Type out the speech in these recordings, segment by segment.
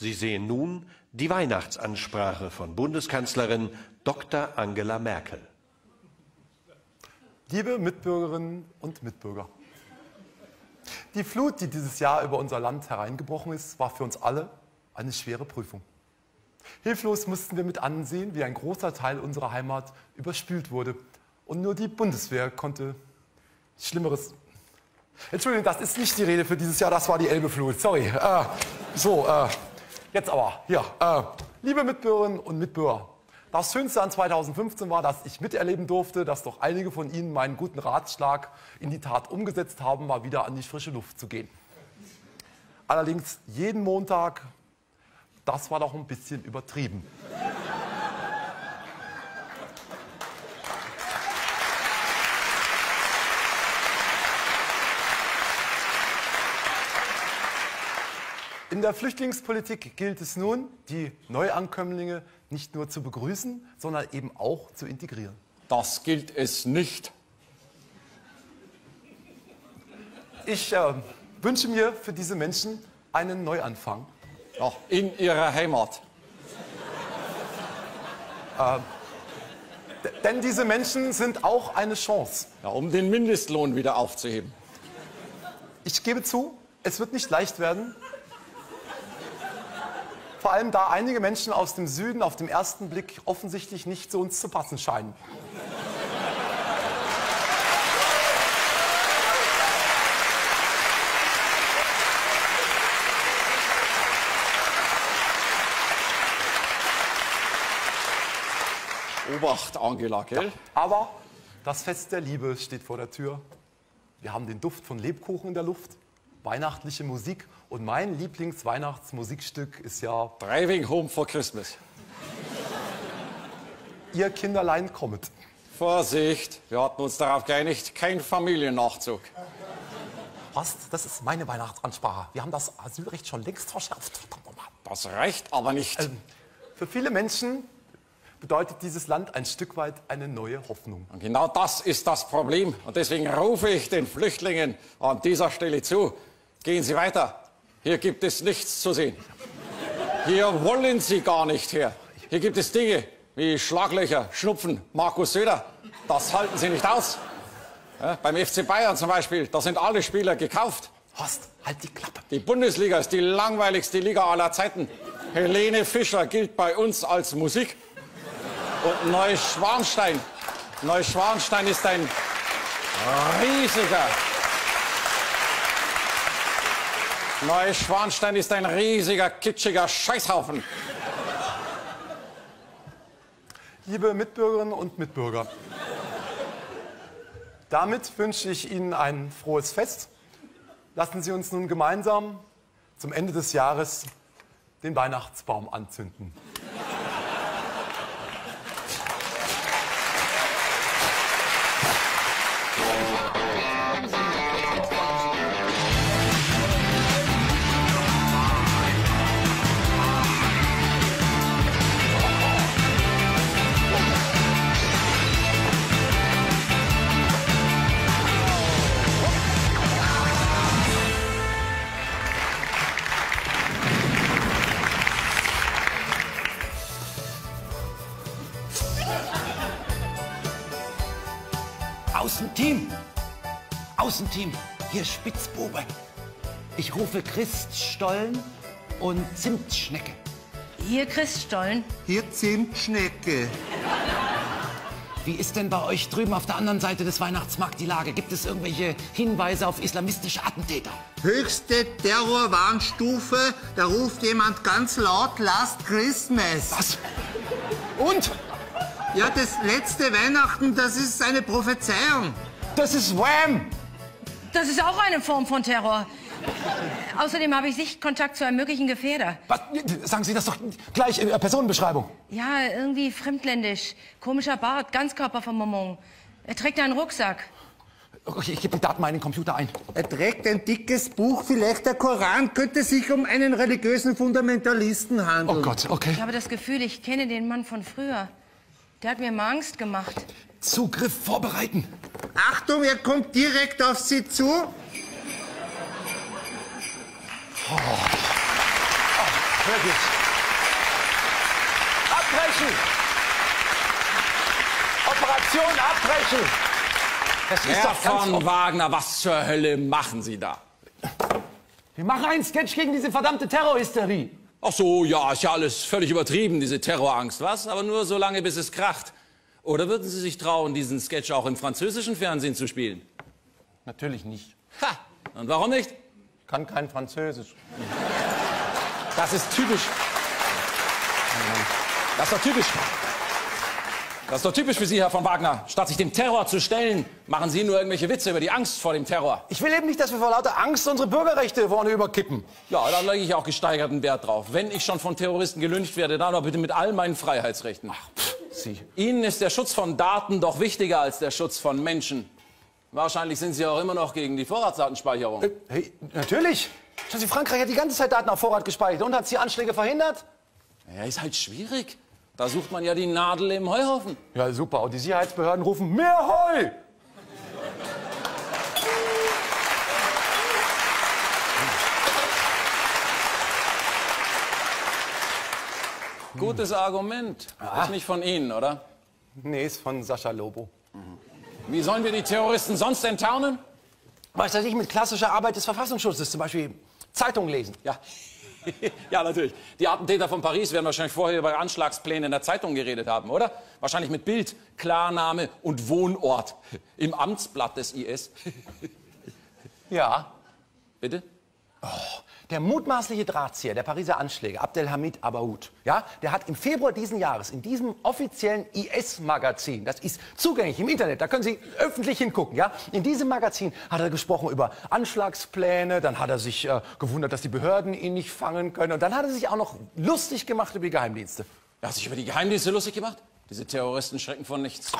Sie sehen nun die Weihnachtsansprache von Bundeskanzlerin Dr. Angela Merkel. Liebe Mitbürgerinnen und Mitbürger, die Flut, die dieses Jahr über unser Land hereingebrochen ist, war für uns alle eine schwere Prüfung. Hilflos mussten wir mit ansehen, wie ein großer Teil unserer Heimat überspült wurde. Und nur die Bundeswehr konnte Schlimmeres. Entschuldigung, das ist nicht die Rede für dieses Jahr, das war die Elbeflut. Sorry. Äh, so, äh, jetzt aber. Hier. Äh, liebe Mitbürgerinnen und Mitbürger, das Schönste an 2015 war, dass ich miterleben durfte, dass doch einige von Ihnen meinen guten Ratschlag in die Tat umgesetzt haben, mal wieder an die frische Luft zu gehen. Allerdings jeden Montag das war doch ein bisschen übertrieben. In der Flüchtlingspolitik gilt es nun, die Neuankömmlinge nicht nur zu begrüßen, sondern eben auch zu integrieren. Das gilt es nicht. Ich äh, wünsche mir für diese Menschen einen Neuanfang. Ja, in ihrer Heimat. Äh, denn diese Menschen sind auch eine Chance. Ja, um den Mindestlohn wieder aufzuheben. Ich gebe zu, es wird nicht leicht werden. Vor allem da einige Menschen aus dem Süden auf den ersten Blick offensichtlich nicht zu uns zu passen scheinen. Obacht, Angela, gell? Ja, aber das Fest der Liebe steht vor der Tür. Wir haben den Duft von Lebkuchen in der Luft, weihnachtliche Musik und mein Lieblingsweihnachtsmusikstück ist ja Driving Home for Christmas. Ihr Kinderlein kommet. Vorsicht, wir hatten uns darauf geeinigt, kein Familiennachzug. Was? Das ist meine Weihnachtsansprache. Wir haben das Asylrecht schon längst verschärft. Das reicht aber nicht. Ähm, für viele Menschen bedeutet dieses Land ein Stück weit eine neue Hoffnung. Und genau das ist das Problem. Und deswegen rufe ich den Flüchtlingen an dieser Stelle zu. Gehen Sie weiter. Hier gibt es nichts zu sehen. Hier wollen Sie gar nicht her. Hier gibt es Dinge wie Schlaglöcher, Schnupfen, Markus Söder. Das halten Sie nicht aus. Ja, beim FC Bayern zum Beispiel, da sind alle Spieler gekauft. Horst, halt die Klappe. Die Bundesliga ist die langweiligste Liga aller Zeiten. Helene Fischer gilt bei uns als Musik. Und Neuschwanstein. Neuschwanstein ist ein riesiger. Neuschwanstein ist ein riesiger, kitschiger Scheißhaufen. Liebe Mitbürgerinnen und Mitbürger, damit wünsche ich Ihnen ein frohes Fest. Lassen Sie uns nun gemeinsam zum Ende des Jahres den Weihnachtsbaum anzünden. Außenteam, hier Spitzbube. Ich rufe Christstollen und Zimtschnecke. Hier Christstollen. Hier Zimtschnecke. Wie ist denn bei euch drüben auf der anderen Seite des Weihnachtsmarkts die Lage? Gibt es irgendwelche Hinweise auf islamistische Attentäter? Höchste Terrorwarnstufe. Da ruft jemand ganz laut Last Christmas. Was? Und? Ja, das letzte Weihnachten, das ist eine Prophezeiung. Das ist Wham! Das ist auch eine Form von Terror. Außerdem habe ich Sichtkontakt zu einem möglichen Gefährder. Was? Sagen Sie das doch gleich in der Personenbeschreibung. Ja, irgendwie fremdländisch. Komischer Bart, Ganzkörpervermummung. Er trägt einen Rucksack. Okay, ich gebe die Daten mal in den Computer ein. Er trägt ein dickes Buch, vielleicht der Koran. Könnte sich um einen religiösen Fundamentalisten handeln. Oh Gott, okay. Ich habe das Gefühl, ich kenne den Mann von früher. Der hat mir mal Angst gemacht. Zugriff vorbereiten. Achtung, er kommt direkt auf Sie zu. Oh. Oh, Wirklich. Abbrechen! Operation abbrechen! Das ist Herr doch ganz von. Wagner, was zur Hölle machen Sie da? Wir machen einen Sketch gegen diese verdammte Terrorhysterie. Ach so, ja, ist ja alles völlig übertrieben, diese Terrorangst, was? Aber nur so lange, bis es kracht. Oder würden Sie sich trauen, diesen Sketch auch im französischen Fernsehen zu spielen? Natürlich nicht. Ha! Und warum nicht? Ich kann kein Französisch. Das ist typisch. Das ist doch typisch. Das ist doch typisch für Sie, Herr von Wagner. Statt sich dem Terror zu stellen, machen Sie nur irgendwelche Witze über die Angst vor dem Terror. Ich will eben nicht, dass wir vor lauter Angst unsere Bürgerrechte vorne überkippen. Ja, da lege ich auch gesteigerten Wert drauf. Wenn ich schon von Terroristen gelyncht werde, dann aber bitte mit all meinen Freiheitsrechten. Sie. Ihnen ist der Schutz von Daten doch wichtiger als der Schutz von Menschen. Wahrscheinlich sind Sie auch immer noch gegen die Vorratsdatenspeicherung. Hey, natürlich. Schauen Sie, Frankreich hat die ganze Zeit Daten auf Vorrat gespeichert und hat die Anschläge verhindert. Ja, ist halt schwierig. Da sucht man ja die Nadel im Heuhaufen. Ja, super. Und die Sicherheitsbehörden rufen mehr Heu! Gutes Argument. Ist nicht von Ihnen, oder? Nee, ist von Sascha Lobo. Wie sollen wir die Terroristen sonst enttarnen? Was weiß ich, mit klassischer Arbeit des Verfassungsschutzes, zum Beispiel Zeitung lesen. Ja. ja, natürlich. Die Attentäter von Paris werden wahrscheinlich vorher über Anschlagspläne in der Zeitung geredet haben, oder? Wahrscheinlich mit Bild, Klarname und Wohnort im Amtsblatt des IS. Ja. Bitte? Der mutmaßliche Drahtzieher der Pariser Anschläge, Abdelhamid Abaoud, ja, der hat im Februar diesen Jahres in diesem offiziellen IS-Magazin, das ist zugänglich im Internet, da können Sie öffentlich hingucken, ja, in diesem Magazin hat er gesprochen über Anschlagspläne, dann hat er sich äh, gewundert, dass die Behörden ihn nicht fangen können und dann hat er sich auch noch lustig gemacht über die Geheimdienste. Er hat sich über die Geheimdienste lustig gemacht? Diese Terroristen schrecken von nichts.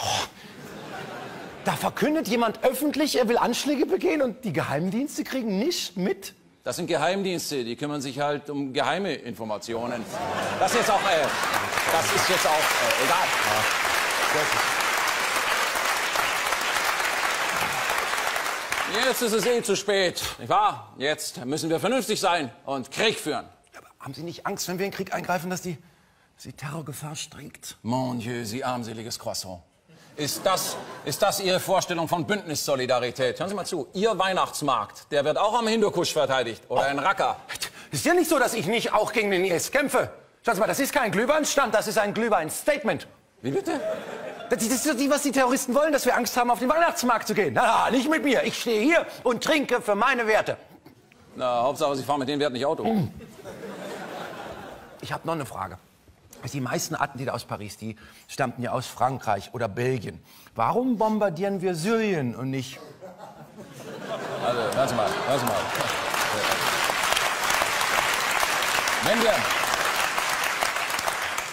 Da verkündet jemand öffentlich, er will Anschläge begehen und die Geheimdienste kriegen nicht mit. Das sind Geheimdienste, die kümmern sich halt um geheime Informationen. Das ist jetzt auch, äh, das ist jetzt auch äh, egal. Jetzt ist es eh zu spät, nicht wahr? Jetzt müssen wir vernünftig sein und Krieg führen. Aber haben Sie nicht Angst, wenn wir in den Krieg eingreifen, dass die, dass die Terrorgefahr steigt? Mon Dieu, Sie armseliges Croissant. Ist das, ist das Ihre Vorstellung von Bündnissolidarität? Hören Sie mal zu, Ihr Weihnachtsmarkt, der wird auch am Hindukusch verteidigt oder in Raqqa. Es ist ja nicht so, dass ich nicht auch gegen den IS kämpfe. Schauen Sie mal, das ist kein Glühweinstand, das ist ein Glühwein-Statement. Wie bitte? Das ist das, was die Terroristen wollen, dass wir Angst haben, auf den Weihnachtsmarkt zu gehen. Na, nicht mit mir. Ich stehe hier und trinke für meine Werte. Na, Hauptsache, Sie fahren mit den Werten nicht Auto. Ich habe noch eine Frage. Die meisten Attentäter aus Paris, die stammten ja aus Frankreich oder Belgien. Warum bombardieren wir Syrien und nicht... Also, Sie mal, Sie mal. Wenn wir,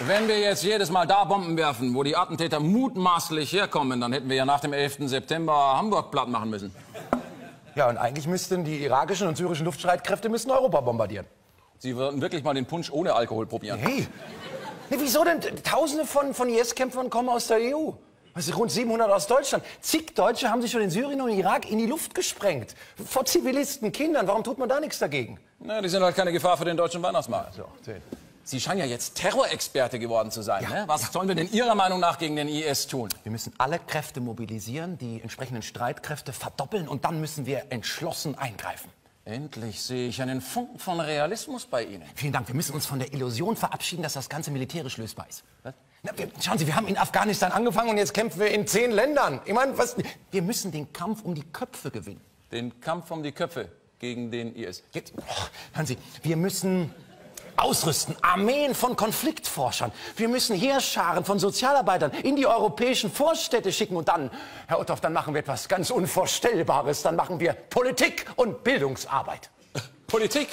wenn wir jetzt jedes Mal da Bomben werfen, wo die Attentäter mutmaßlich herkommen, dann hätten wir ja nach dem 11. September Hamburg platt machen müssen. Ja, und eigentlich müssten die irakischen und syrischen Luftstreitkräfte müssen Europa bombardieren. Sie würden wirklich mal den Punsch ohne Alkohol probieren. Hey, nee, wieso denn? Tausende von, von IS-Kämpfern kommen aus der EU. Also rund 700 aus Deutschland. Zig Deutsche haben sich schon in Syrien und Irak in die Luft gesprengt. Vor Zivilisten, Kindern. Warum tut man da nichts dagegen? Na, die sind halt keine Gefahr für den deutschen Weihnachtsmarkt. So. Sie scheinen ja jetzt Terrorexperte geworden zu sein. Ne? Was sollen wir denn Ihrer Meinung nach gegen den IS tun? Wir müssen alle Kräfte mobilisieren, die entsprechenden Streitkräfte verdoppeln und dann müssen wir entschlossen eingreifen. Endlich sehe ich einen Funken von Realismus bei Ihnen. Vielen Dank. Wir müssen uns von der Illusion verabschieden, dass das Ganze militärisch lösbar ist. Na, wir, schauen Sie, wir haben in Afghanistan angefangen und jetzt kämpfen wir in zehn Ländern. Ich meine, was, wir müssen den Kampf um die Köpfe gewinnen. Den Kampf um die Köpfe gegen den IS. Jetzt, oh, hören Sie, wir müssen ausrüsten, Armeen von Konfliktforschern. Wir müssen Heerscharen von Sozialarbeitern in die europäischen Vorstädte schicken. Und dann, Herr Uthoff, dann machen wir etwas ganz Unvorstellbares. Dann machen wir Politik und Bildungsarbeit. Politik.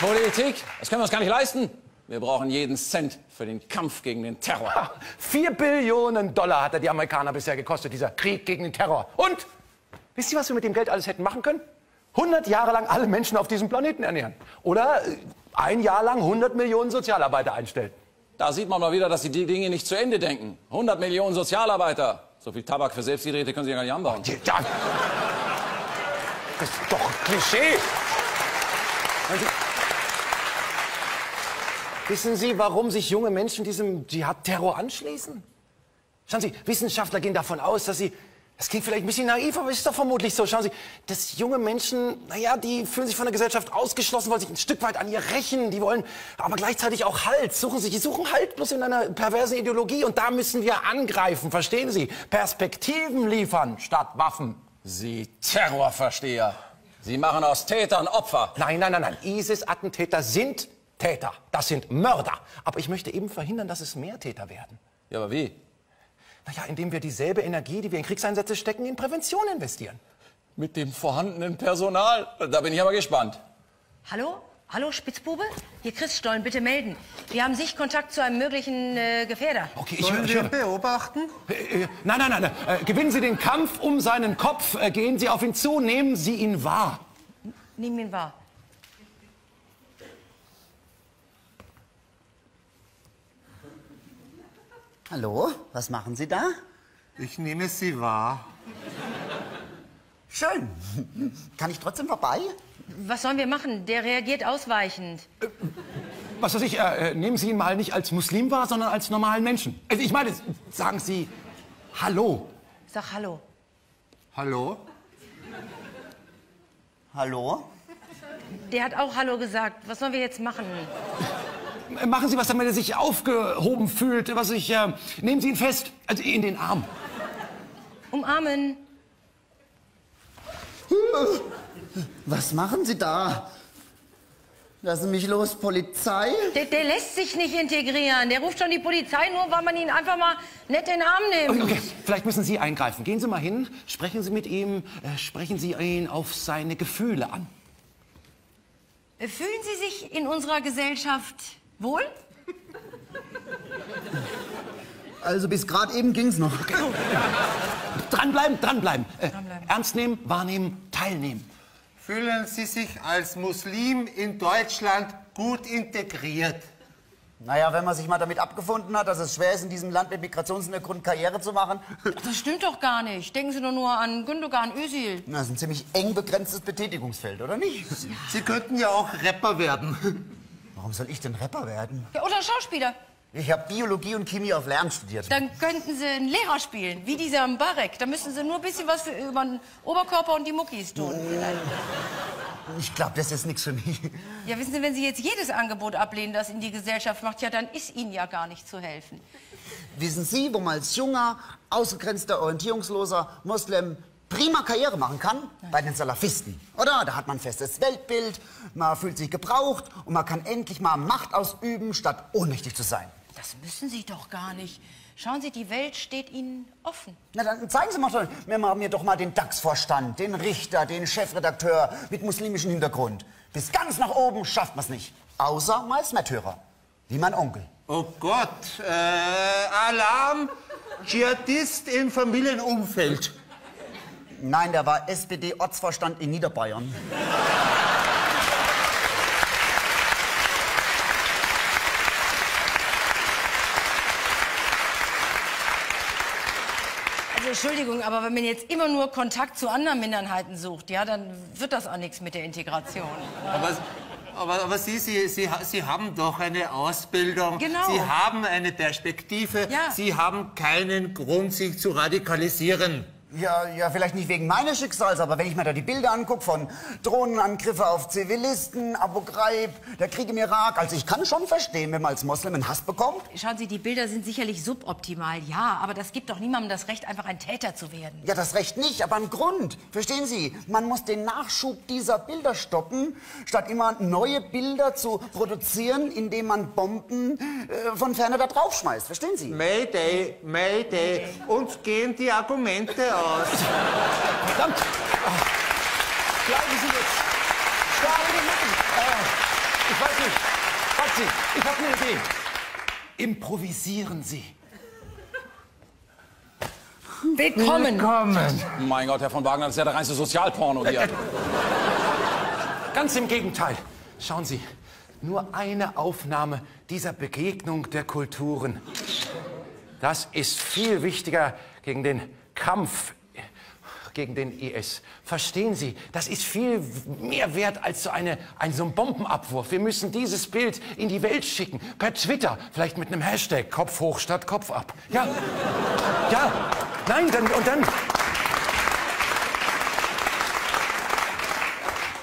Politik. Das können wir uns gar nicht leisten. Wir brauchen jeden Cent für den Kampf gegen den Terror. Ah, Vier Billionen Dollar hat er die Amerikaner bisher gekostet, dieser Krieg gegen den Terror. Und, wisst ihr, was wir mit dem Geld alles hätten machen können? 100 Jahre lang alle Menschen auf diesem Planeten ernähren. Oder äh, ein Jahr lang 100 Millionen Sozialarbeiter einstellen. Da sieht man mal wieder, dass sie die Dinge nicht zu Ende denken. 100 Millionen Sozialarbeiter. So viel Tabak für Selbstgeräte können Sie ja gar nicht anbauen. Das ist doch Klischee. Wissen Sie, warum sich junge Menschen diesem Dschihad-Terror anschließen? Schauen Sie, Wissenschaftler gehen davon aus, dass sie das klingt vielleicht ein bisschen naiv, aber ist doch vermutlich so. Schauen Sie, dass junge Menschen, naja, die fühlen sich von der Gesellschaft ausgeschlossen, wollen sich ein Stück weit an ihr rächen. Die wollen aber gleichzeitig auch Halt. Suchen sich, die suchen Halt bloß in einer perversen Ideologie. Und da müssen wir angreifen, verstehen Sie? Perspektiven liefern statt Waffen. Sie Terrorversteher. Sie machen aus Tätern Opfer. Nein, nein, nein, nein. ISIS-Attentäter sind Täter. Das sind Mörder. Aber ich möchte eben verhindern, dass es mehr Täter werden. Ja, aber wie? Naja, indem wir dieselbe Energie, die wir in Kriegseinsätze stecken, in Prävention investieren. Mit dem vorhandenen Personal? Da bin ich aber gespannt. Hallo? Hallo, Spitzbube? Hier Chris Stollen, bitte melden. Wir haben Sichtkontakt zu einem möglichen äh, Gefährder. Okay, ich Sollen wir beobachten? Äh, äh, nein, nein, nein. Äh, gewinnen Sie den Kampf um seinen Kopf. Äh, gehen Sie auf ihn zu, nehmen Sie ihn wahr. Nehmen ihn wahr. Hallo, was machen Sie da? Ich nehme sie wahr. Schön. Kann ich trotzdem vorbei? Was sollen wir machen? Der reagiert ausweichend. Was weiß ich, äh, äh, nehmen Sie ihn mal nicht als Muslim wahr, sondern als normalen Menschen. Also ich meine, sagen Sie Hallo. Sag Hallo. Hallo? Hallo? Der hat auch Hallo gesagt. Was sollen wir jetzt machen? Äh, Machen Sie was, damit er sich aufgehoben fühlt. Was ich, äh, nehmen Sie ihn fest, also in den Arm. Umarmen. Was machen Sie da? Lassen mich los, Polizei? Der, der lässt sich nicht integrieren. Der ruft schon die Polizei, nur weil man ihn einfach mal nett in den Arm nimmt. Okay, okay, vielleicht müssen Sie eingreifen. Gehen Sie mal hin, sprechen Sie mit ihm, äh, sprechen Sie ihn auf seine Gefühle an. Fühlen Sie sich in unserer Gesellschaft wohl? Also bis gerade eben ging's noch. Dranbleiben, dranbleiben. Äh, Dranbleiben. Ernst nehmen, wahrnehmen, teilnehmen. Fühlen Sie sich als Muslim in Deutschland gut integriert? Naja, wenn man sich mal damit abgefunden hat, dass es schwer ist, in diesem Land mit Migrationshintergrund Karriere zu machen, Das stimmt doch gar nicht. Denken Sie doch nur an Gündogan Özil. das ist ein ziemlich eng begrenztes Betätigungsfeld, oder nicht? Sie könnten ja auch Rapper werden. Warum soll ich denn Rapper werden? Ja, oder Schauspieler. Ich habe Biologie und Chemie auf Lärm studiert. Dann könnten Sie einen Lehrer spielen, wie dieser Mbarek. Da müssen Sie nur ein bisschen was für, über den Oberkörper und die Muckis tun. Ich glaube, das ist nichts für mich. Ja, wissen Sie, wenn Sie jetzt jedes Angebot ablehnen, das in die Gesellschaft macht, ja, dann ist Ihnen ja gar nicht zu helfen. Wissen Sie, wo man als junger, ausgegrenzter, orientierungsloser Moslem prima Karriere machen kann? Bei den Salafisten. Oder? Da hat man ein festes Weltbild, man fühlt sich gebraucht und man kann endlich mal Macht ausüben, statt ohnmächtig zu sein. Das müssen Sie doch gar nicht. Schauen Sie, die Welt steht Ihnen offen. Na dann zeigen Sie mal mir, mal, mir doch mal den DAX-Vorstand, den Richter, den Chefredakteur mit muslimischem Hintergrund. Bis ganz nach oben schafft man es nicht. Außer mal als Märtyrer. Wie mein Onkel. Oh Gott, äh, Alarm! Dschihadist im Familienumfeld. Nein, der war SPD-Ortsvorstand in Niederbayern. Also Entschuldigung, aber wenn man jetzt immer nur Kontakt zu anderen Minderheiten sucht, ja, dann wird das auch nichts mit der Integration. Aber, aber, aber Sie, Sie, Sie, Sie haben doch eine Ausbildung. Genau. Sie haben eine Perspektive. Ja. Sie haben keinen Grund, sich zu radikalisieren. Ja, ja, vielleicht nicht wegen meines Schicksals, aber wenn ich mir da die Bilder angucke von Drohnenangriffe auf Zivilisten, Abu Ghraib, der Krieg im Irak, also ich kann schon verstehen, wenn man als Moslem einen Hass bekommt. Schauen Sie, die Bilder sind sicherlich suboptimal, ja, aber das gibt doch niemandem das Recht, einfach ein Täter zu werden. Ja, das Recht nicht, aber ein Grund. Verstehen Sie? Man muss den Nachschub dieser Bilder stoppen, statt immer neue Bilder zu produzieren, indem man Bomben äh, von ferne da draufschmeißt. Verstehen Sie? Mayday, Mayday. Uns gehen die Argumente aus. Verdammt! Ah, Bleiben Sie jetzt! Stark in den Nacken! Ah, ich weiß nicht. Sie, ich habe eine Idee. Improvisieren Sie. Willkommen! Mein Gott, Herr von Wagner, das ist ja der reinste Sozialporno hier. Ganz im Gegenteil. Schauen Sie, nur eine Aufnahme dieser Begegnung der Kulturen. Das ist viel wichtiger gegen den Kampf gegen den IS. Verstehen Sie, das ist viel mehr wert als so, eine, ein, so ein Bombenabwurf. Wir müssen dieses Bild in die Welt schicken, per Twitter, vielleicht mit einem Hashtag, Kopf hoch statt Kopf ab. Ja, ja, nein, dann, und dann...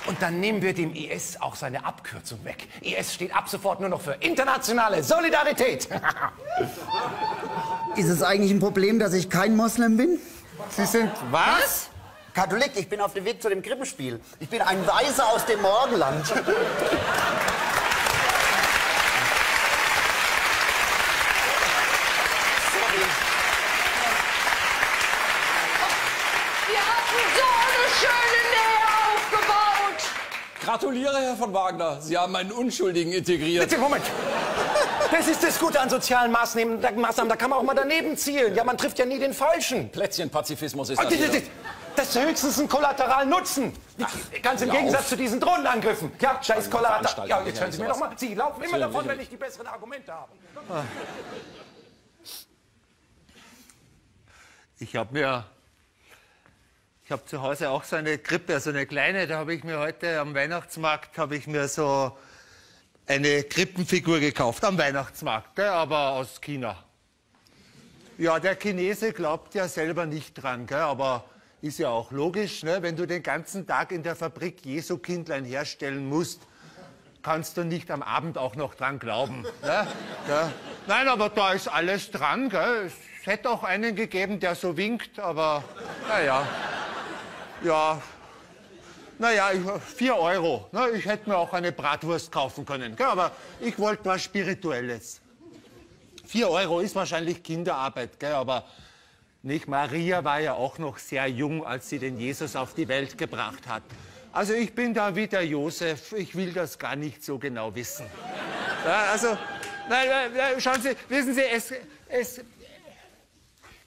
Und dann nehmen wir dem IS auch seine Abkürzung weg. IS steht ab sofort nur noch für internationale Solidarität. Ist es eigentlich ein Problem, dass ich kein Moslem bin? Sie sind was? Katholik, ich bin auf dem Weg zu dem Krippenspiel. Ich bin ein Weiser aus dem Morgenland. Sorry. Wir hatten so eine schöne Nähe. Gratuliere, Herr von Wagner. Sie haben einen Unschuldigen integriert. Bitte, Moment. Das ist das Gute an sozialen Maßnahmen. Da kann man auch mal daneben zielen. Ja, man trifft ja nie den Falschen. Plätzchenpazifismus ist Ah, das. Das, ist höchstens ein Kollateralnutzen. Ganz im Gegensatz auf. zu diesen Drohnenangriffen. Ja, scheiß Kollateral. Ja, jetzt hören Sie mir doch mal. Sie laufen immer davon, wenn ich die besseren Argumente habe. Ich habe mir, ich habe zu Hause auch so eine Krippe, so eine kleine. Da habe ich mir heute am Weihnachtsmarkt habe ich mir so eine Krippenfigur gekauft am Weihnachtsmarkt, aber aus China. Ja, der Chinese glaubt ja selber nicht dran, gell, aber ist ja auch logisch, ne? wenn du den ganzen Tag in der Fabrik Jesu Kindlein herstellen musst, kannst du nicht am Abend auch noch dran glauben. Ne? Ja. Nein, aber da ist alles dran. Gell? Es hätte auch einen gegeben, der so winkt, aber naja. Ja. Naja, ich- vier Euro. Ne? Ich hätte mir auch eine Bratwurst kaufen können. Gell? Aber ich wollte was Spirituelles. Vier Euro ist wahrscheinlich Kinderarbeit, gell? aber nicht? Maria war ja auch noch sehr jung, als sie den Jesus auf die Welt gebracht hat. Also ich bin da wie der Josef, ich will das gar nicht so genau wissen. Ja, also, nein, nein, schauen Sie, wissen Sie, es, es,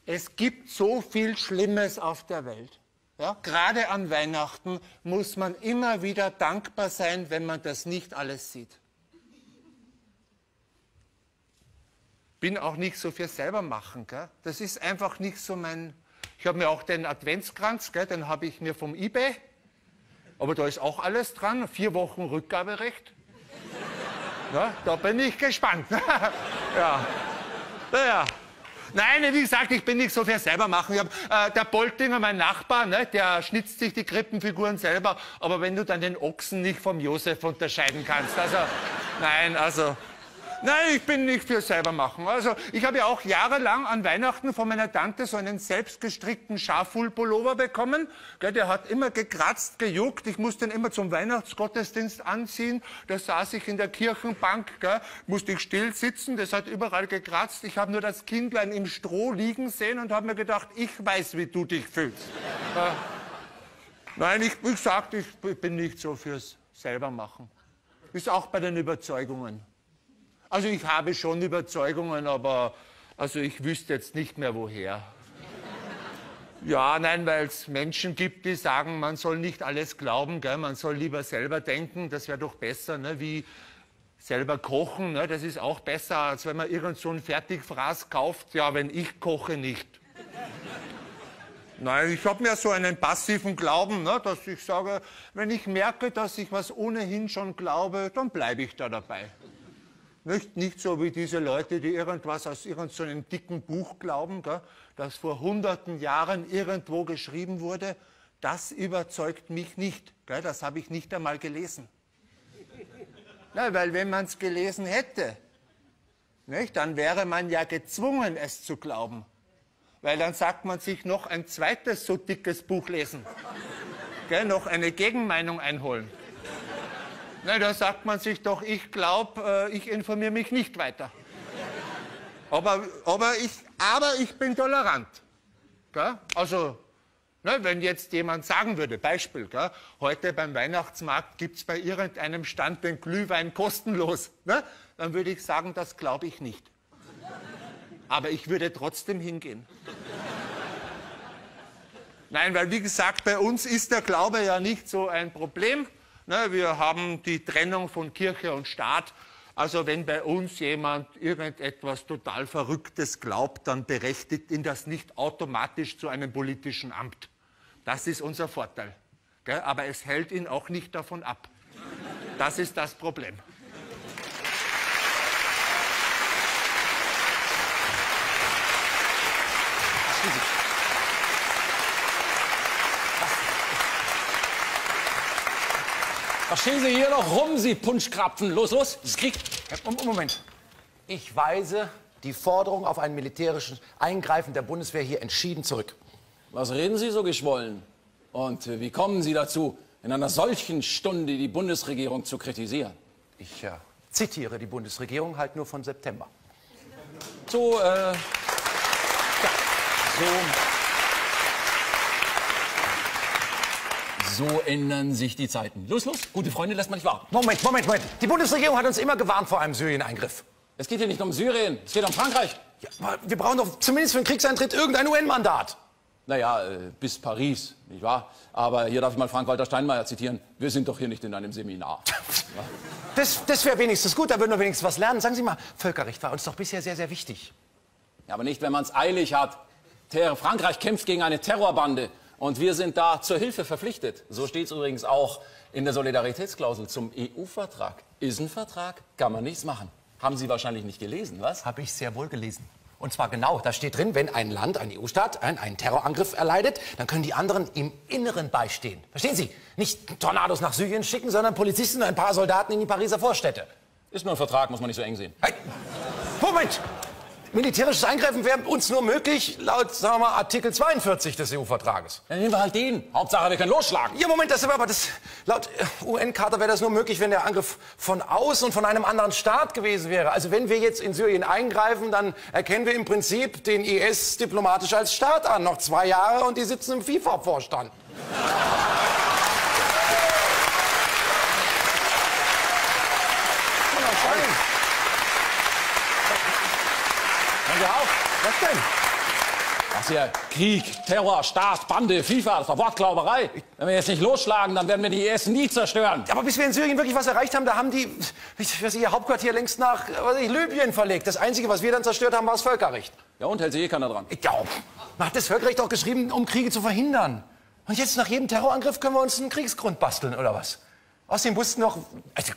es gibt so viel Schlimmes auf der Welt. Ja, gerade an Weihnachten muss man immer wieder dankbar sein, wenn man das nicht alles sieht. bin auch nicht so für selber machen. Gell? Das ist einfach nicht so mein. Ich habe mir auch den Adventskranz, gell, den habe ich mir vom eBay. Aber da ist auch alles dran. Vier Wochen Rückgaberecht. Ja, da bin ich gespannt. ja. Naja. Nein, wie gesagt, ich bin nicht so für selber machen. Hab, äh, der Boltinger, mein Nachbar, ne, der schnitzt sich die Krippenfiguren selber. Aber wenn du dann den Ochsen nicht vom Josef unterscheiden kannst, also nein, also Nein, ich bin nicht für selber machen. Also, ich habe ja auch jahrelang an Weihnachten von meiner Tante so einen selbstgestrickten Schafwollpullover bekommen. Der hat immer gekratzt, gejuckt. Ich musste ihn immer zum Weihnachtsgottesdienst anziehen. Da saß ich in der Kirchenbank, musste ich still sitzen. Das hat überall gekratzt. Ich habe nur das Kindlein im Stroh liegen sehen und habe mir gedacht, ich weiß, wie du dich fühlst. Nein, ich, ich sagte, ich bin nicht so fürs selber machen. Ist auch bei den Überzeugungen. Also ich habe schon Überzeugungen, aber also ich wüsste jetzt nicht mehr woher. Ja, nein, weil es Menschen gibt, die sagen, man soll nicht alles glauben, gell? man soll lieber selber denken, das wäre doch besser, ne? wie selber kochen, ne? das ist auch besser, als wenn man irgend so ein Fertigfraß kauft, ja, wenn ich koche nicht. Nein, ich habe mir so einen passiven Glauben, ne, dass ich sage, wenn ich merke, dass ich was ohnehin schon glaube, dann bleibe ich da dabei. Nicht, nicht so wie diese Leute, die irgendwas aus irgendeinem so dicken Buch glauben, gell, das vor hunderten Jahren irgendwo geschrieben wurde. Das überzeugt mich nicht. Gell, das habe ich nicht einmal gelesen. Na, weil wenn man es gelesen hätte, nicht, dann wäre man ja gezwungen, es zu glauben. Weil dann sagt man sich noch ein zweites so dickes Buch lesen. Gell, noch eine Gegenmeinung einholen. Na, da sagt man sich doch, ich glaube, äh, ich informiere mich nicht weiter. Aber, aber, ich, aber ich bin tolerant. Gell? Also, ne, wenn jetzt jemand sagen würde, Beispiel, gell, heute beim Weihnachtsmarkt gibt es bei irgendeinem Stand den Glühwein kostenlos, ne, dann würde ich sagen, das glaube ich nicht. Aber ich würde trotzdem hingehen. Nein, weil wie gesagt, bei uns ist der Glaube ja nicht so ein Problem. Ne, wir haben die Trennung von Kirche und Staat. Also wenn bei uns jemand irgendetwas total Verrücktes glaubt, dann berechtigt ihn das nicht automatisch zu einem politischen Amt. Das ist unser Vorteil. Aber es hält ihn auch nicht davon ab. Das ist das Problem. Was stehen Sie hier noch rum, Sie Punschkrapfen? Los, los, das Krieg. Moment. Ich weise die Forderung auf ein militärisches Eingreifen der Bundeswehr hier entschieden zurück. Was reden Sie so geschwollen? Und äh, wie kommen Sie dazu, in einer solchen Stunde die Bundesregierung zu kritisieren? Ich äh, zitiere die Bundesregierung halt nur von September. So, äh, ja, so. So ändern sich die Zeiten. Los, los, gute Freunde, lasst mal nicht warten. Moment, Moment, Moment. Die Bundesregierung hat uns immer gewarnt vor einem Syrien-Eingriff. Es geht hier nicht um Syrien, es geht um Frankreich. Ja, wir brauchen doch zumindest für den Kriegseintritt irgendein UN-Mandat. Naja, äh, bis Paris, nicht wahr? Aber hier darf ich mal Frank-Walter Steinmeier zitieren. Wir sind doch hier nicht in einem Seminar. Das, das wäre wenigstens gut, da würden wir wenigstens was lernen. Sagen Sie mal, Völkerrecht war uns doch bisher sehr, sehr wichtig. Ja, aber nicht, wenn man es eilig hat. Ter Frankreich kämpft gegen eine Terrorbande und wir sind da zur Hilfe verpflichtet. So steht es übrigens auch in der Solidaritätsklausel zum EU-Vertrag. Ist ein Vertrag, kann man nichts machen. Haben Sie wahrscheinlich nicht gelesen, was? Habe ich sehr wohl gelesen. Und zwar genau, da steht drin, wenn ein Land, ein EU-Staat, ein, einen Terrorangriff erleidet, dann können die anderen im Inneren beistehen. Verstehen Sie? Nicht Tornados nach Syrien schicken, sondern Polizisten und ein paar Soldaten in die Pariser Vorstädte. Ist nur ein Vertrag, muss man nicht so eng sehen. Hey, Moment! Militärisches Eingreifen wäre uns nur möglich laut, sagen wir mal, Artikel 42 des EU-Vertrages. Dann nehmen wir halt den. Hauptsache, wir können losschlagen. Ja, Moment, das ist aber das, laut äh, UN-Charta wäre das nur möglich, wenn der Angriff von außen und von einem anderen Staat gewesen wäre. Also wenn wir jetzt in Syrien eingreifen, dann erkennen wir im Prinzip den IS diplomatisch als Staat an. Noch zwei Jahre und die sitzen im FIFA-Vorstand. Kann doch sein. Hören Sie auf. Was denn? Das hier Krieg, Terror, Staat, Bande, FIFA, das ist doch Wortglauberei. Wenn wir jetzt nicht losschlagen, dann werden wir die IS nie zerstören. Aber bis wir in Syrien wirklich was erreicht haben, da haben die ich weiß, ihr Hauptquartier längst nach ich, Libyen verlegt. Das Einzige, was wir dann zerstört haben, war das Völkerrecht. Ja, und hält sich eh keiner dran. Ja, man hat das Völkerrecht auch geschrieben, um Kriege zu verhindern. Und jetzt nach jedem Terrorangriff können wir uns einen Kriegsgrund basteln, oder was? Außerdem wussten doch, also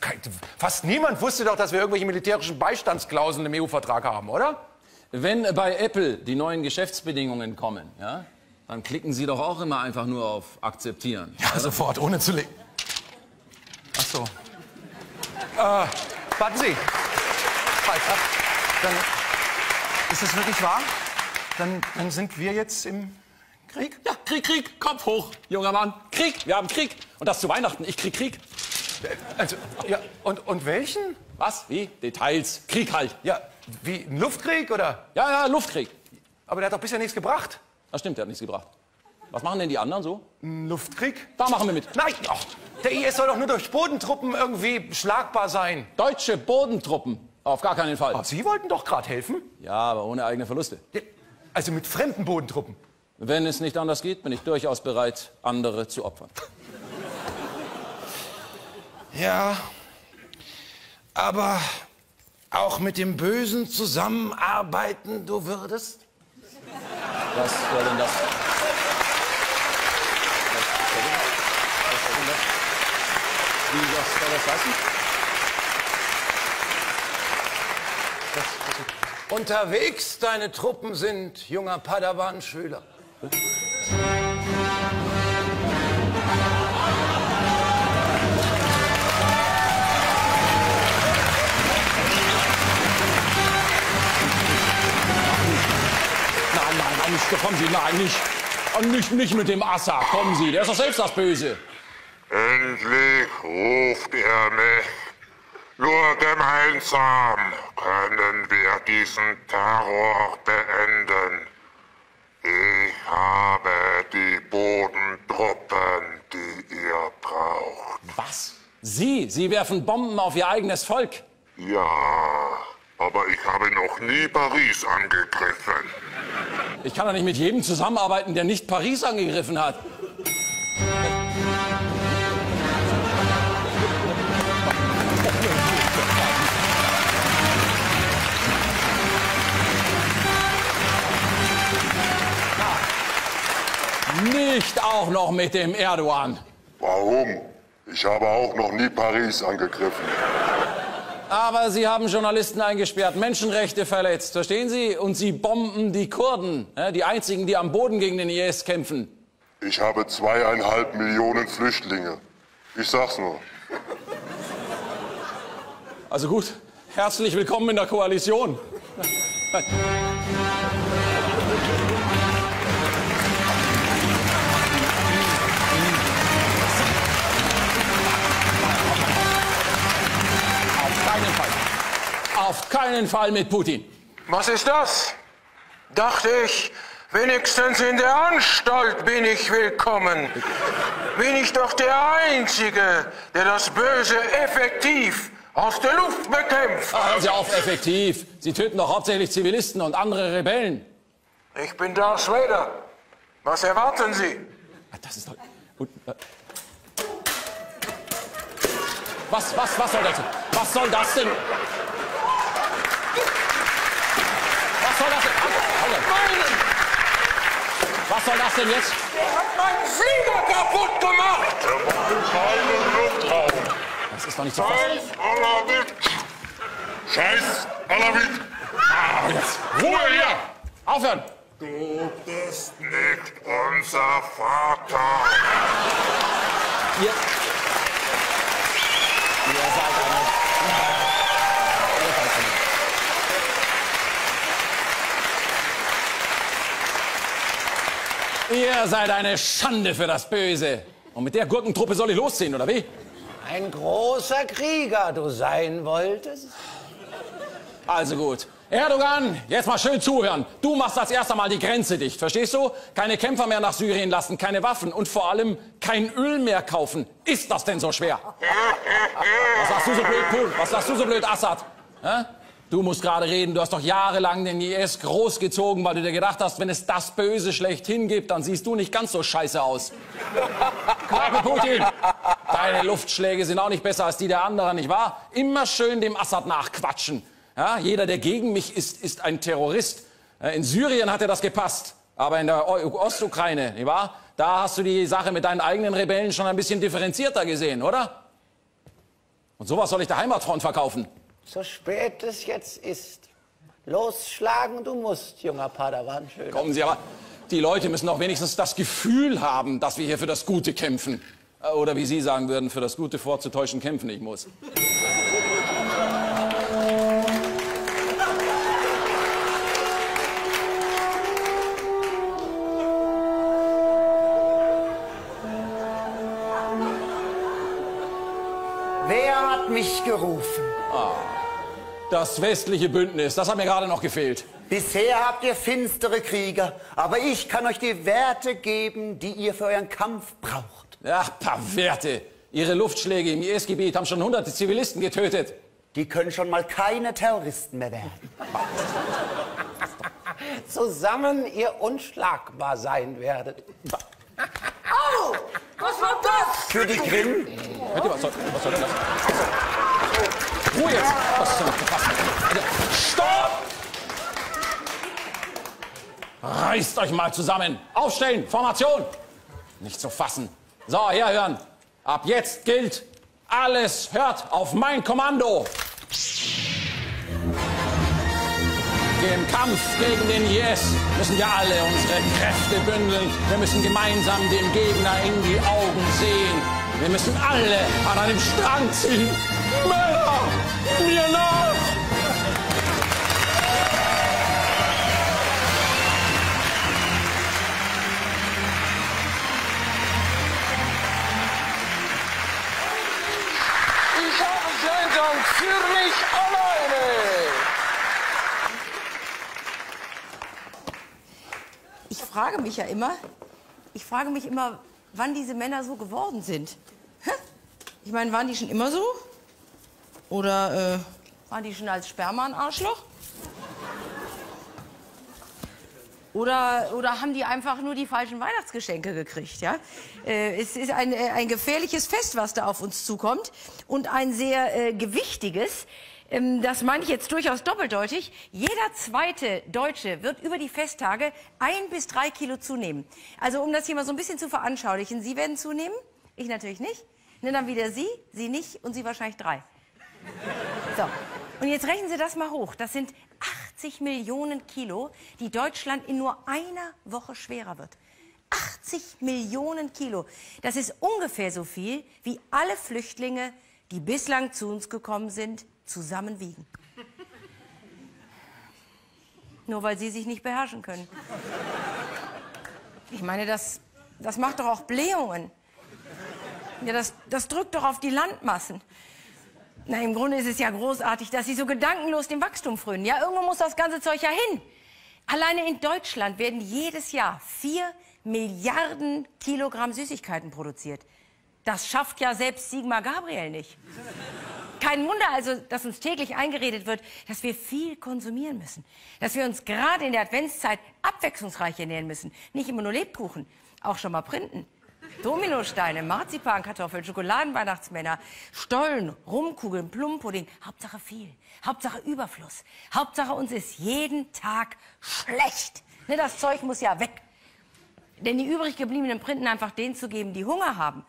fast niemand wusste doch, dass wir irgendwelche militärischen Beistandsklauseln im EU-Vertrag haben, oder? Wenn bei Apple die neuen Geschäftsbedingungen kommen, ja, dann klicken Sie doch auch immer einfach nur auf Akzeptieren. Ja, sofort, ohne zu legen. Ach so. Äh, warten Sie. Halt. Dann ist das wirklich wahr? Dann, dann sind wir jetzt im Krieg? Ja, Krieg, Krieg, Kopf hoch, junger Mann. Krieg, wir haben Krieg. Und das zu Weihnachten. Ich krieg Krieg. Also, ja, und, und welchen? Was? Wie? Details. Krieg halt. Ja, wie ein Luftkrieg oder? Ja, ja, Luftkrieg. Aber der hat doch bisher nichts gebracht. Das stimmt, der hat nichts gebracht. Was machen denn die anderen so? Ein Luftkrieg? Da machen wir mit. Nein, ach, der IS soll doch nur durch Bodentruppen irgendwie schlagbar sein. Deutsche Bodentruppen. Auf gar keinen Fall. Aber Sie wollten doch gerade helfen. Ja, aber ohne eigene Verluste. Also mit fremden Bodentruppen. Wenn es nicht anders geht, bin ich durchaus bereit, andere zu opfern. Ja, aber auch mit dem Bösen zusammenarbeiten, du würdest? Was soll denn das? Soll das? Wie, was soll das heißen? Unterwegs deine Truppen sind, junger Padawan-Schüler. Nicht, kommen Sie, nein, nicht. Nicht, nicht mit dem Assa, kommen Sie, der ist doch selbst das Böse. Endlich ruft er mich. Nur gemeinsam können wir diesen Terror beenden. Ich habe die Bodentruppen, die ihr braucht. Was? Sie? Sie werfen Bomben auf Ihr eigenes Volk? Ja, aber ich habe noch nie Paris angegriffen. Ich kann doch nicht mit jedem zusammenarbeiten, der nicht Paris angegriffen hat. Nicht auch noch mit dem Erdogan. Warum? Ich habe auch noch nie Paris angegriffen. Aber Sie haben Journalisten eingesperrt, Menschenrechte verletzt, verstehen Sie? Und Sie bomben die Kurden, ja, die einzigen, die am Boden gegen den IS kämpfen. Ich habe zweieinhalb Millionen Flüchtlinge. Ich sag's nur. Also gut, herzlich willkommen in der Koalition. Auf keinen Fall mit Putin. Was ist das? Dachte ich, wenigstens in der Anstalt bin ich willkommen. Bin ich doch der Einzige, der das Böse effektiv aus der Luft bekämpft. Ah, hören Sie auf, effektiv. Sie töten doch hauptsächlich Zivilisten und andere Rebellen. Ich bin Darth Vader. Was erwarten Sie? Ah, Das ist doch. Äh, was, was, was soll das? denn? Was soll das denn? Was soll das denn? Alter. Was soll das denn jetzt? Er hat meinen Flieger kaputt gemacht. Keinen Luftraum. Das ist doch nicht zu fassen. Scheiß Alawit. Scheiß Alawit. Ah, jetzt. Ruhe hier! Aufhören! Du bist nicht unser Vater. Ihr, ihr seid eine. Ihr seid eine. Ihr seid eine Schande für das Böse. Und mit der Gurkentruppe soll ich losziehen, oder wie? Ein großer Krieger du sein wolltest. Also gut. Erdogan, jetzt mal schön zuhören. Du machst als erster Mal die Grenze dicht, verstehst du? Keine Kämpfer mehr nach Syrien lassen, keine Waffen und vor allem kein Öl mehr kaufen. Ist das denn so schwer? Was sagst du so blöd, Pul? Was sagst du so blöd, Assad? Hä? Du musst gerade reden, du hast doch jahrelang den IS großgezogen, weil du dir gedacht hast, wenn es das Böse schlechthin gibt, dann siehst du nicht ganz so scheiße aus. Knappe Putin! Deine Luftschläge sind auch nicht besser als die der anderen, nicht wahr? Immer schön dem Assad nachquatschen. Ja, jeder, der gegen mich ist, ist ein Terrorist. In Syrien hat er das gepasst, aber in der Ostukraine, nicht wahr? Da hast du die Sache mit deinen eigenen Rebellen schon ein bisschen differenzierter gesehen, oder? Und sowas soll ich der Heimatfront verkaufen. So spät es jetzt ist. Losschlagen du musst, junger Padawan. Schön. Kommen Sie aber, die Leute müssen doch wenigstens das Gefühl haben, dass wir hier für das Gute kämpfen. Äh, Oder wie Sie sagen würden, für das Gute vorzutäuschen kämpfen ich muss. Gerufen? Das westliche Bündnis, das hat mir gerade noch gefehlt. Bisher habt ihr finstere Krieger, aber ich kann euch die Werte geben, die ihr für euren Kampf braucht. Ach, paar Werte. Ihre Luftschläge im IS-Gebiet haben schon hunderte Zivilisten getötet. Die können schon mal keine Terroristen mehr werden. Zusammen ihr unschlagbar sein werdet. Au! Was war das? Für die Krim Hört ihr, was soll, was soll das? Ruhe jetzt! Was ist denn nicht zu fassen? Stopp! Reißt euch mal zusammen! Aufstellen! Formation! Nicht zu fassen. So, herhören. Ab jetzt gilt, alles hört auf mein Kommando. Im Kampf gegen den IS müssen wir alle unsere Kräfte bündeln. Wir müssen gemeinsam dem Gegner in die Augen sehen. Wir müssen alle an einem Strang ziehen. Männer, mir nach! Ich habe Sendung für mich alleine. Ich frage mich ja immer, ich frage mich immer, wann diese Männer so geworden sind. Ich meine, waren die schon immer so? Oder äh, waren die schon als Sperma ein Arschloch? Oder, oder haben die einfach nur die falschen Weihnachtsgeschenke gekriegt? Ja? Äh, es ist ein, äh, ein gefährliches Fest, was da auf uns zukommt und ein sehr äh, gewichtiges. Ähm, das meine ich jetzt durchaus doppeldeutig. Jeder zweite Deutsche wird über die Festtage ein bis drei Kilo zunehmen. Also um das hier mal so ein bisschen zu veranschaulichen. Sie werden zunehmen, ich natürlich nicht. Und dann wieder Sie, Sie nicht und Sie wahrscheinlich drei. So, und jetzt rechnen Sie das mal hoch. Das sind 80 Millionen Kilo, die Deutschland in nur einer Woche schwerer wird. 80 Millionen Kilo. Das ist ungefähr so viel, wie alle Flüchtlinge, die bislang zu uns gekommen sind, zusammen wiegen. Nur weil Sie sich nicht beherrschen können. Ich meine, das, das macht doch auch Blähungen. Ja, das, das drückt doch auf die Landmassen. Na, im Grunde ist es ja großartig, dass Sie so gedankenlos dem Wachstum frönen. Ja, irgendwo muss das ganze Zeug ja hin. Alleine in Deutschland werden jedes Jahr vier Milliarden Kilogramm Süßigkeiten produziert. Das schafft ja selbst Sigmar Gabriel nicht. Kein Wunder also, dass uns täglich eingeredet wird, dass wir viel konsumieren müssen. Dass wir uns gerade in der Adventszeit abwechslungsreich ernähren müssen. Nicht immer nur Lebkuchen, auch schon mal printen. Dominosteine, Marzipan, Kartoffeln, Schokoladenweihnachtsmänner, Stollen, Rumkugeln, Plumpudding. Hauptsache viel. Hauptsache Überfluss. Hauptsache uns ist jeden Tag schlecht. Ne, das Zeug muss ja weg. Denn die übrig gebliebenen Printen einfach denen zu geben, die Hunger haben.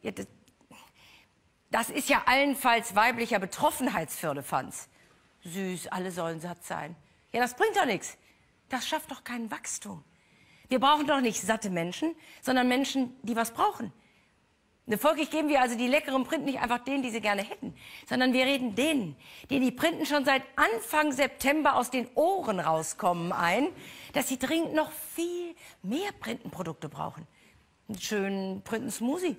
Ja, das, das ist ja allenfalls weiblicher Betroffenheitsfirlefanz. Süß, alle sollen satt sein. Ja, das bringt doch nichts. Das schafft doch kein Wachstum. Wir brauchen doch nicht satte Menschen, sondern Menschen, die was brauchen. Folglich geben wir also die leckeren Printen nicht einfach denen, die sie gerne hätten, sondern wir reden denen, denen die Printen schon seit Anfang September aus den Ohren rauskommen, ein, dass sie dringend noch viel mehr Printenprodukte brauchen. Einen schönen Printen-Smoothie.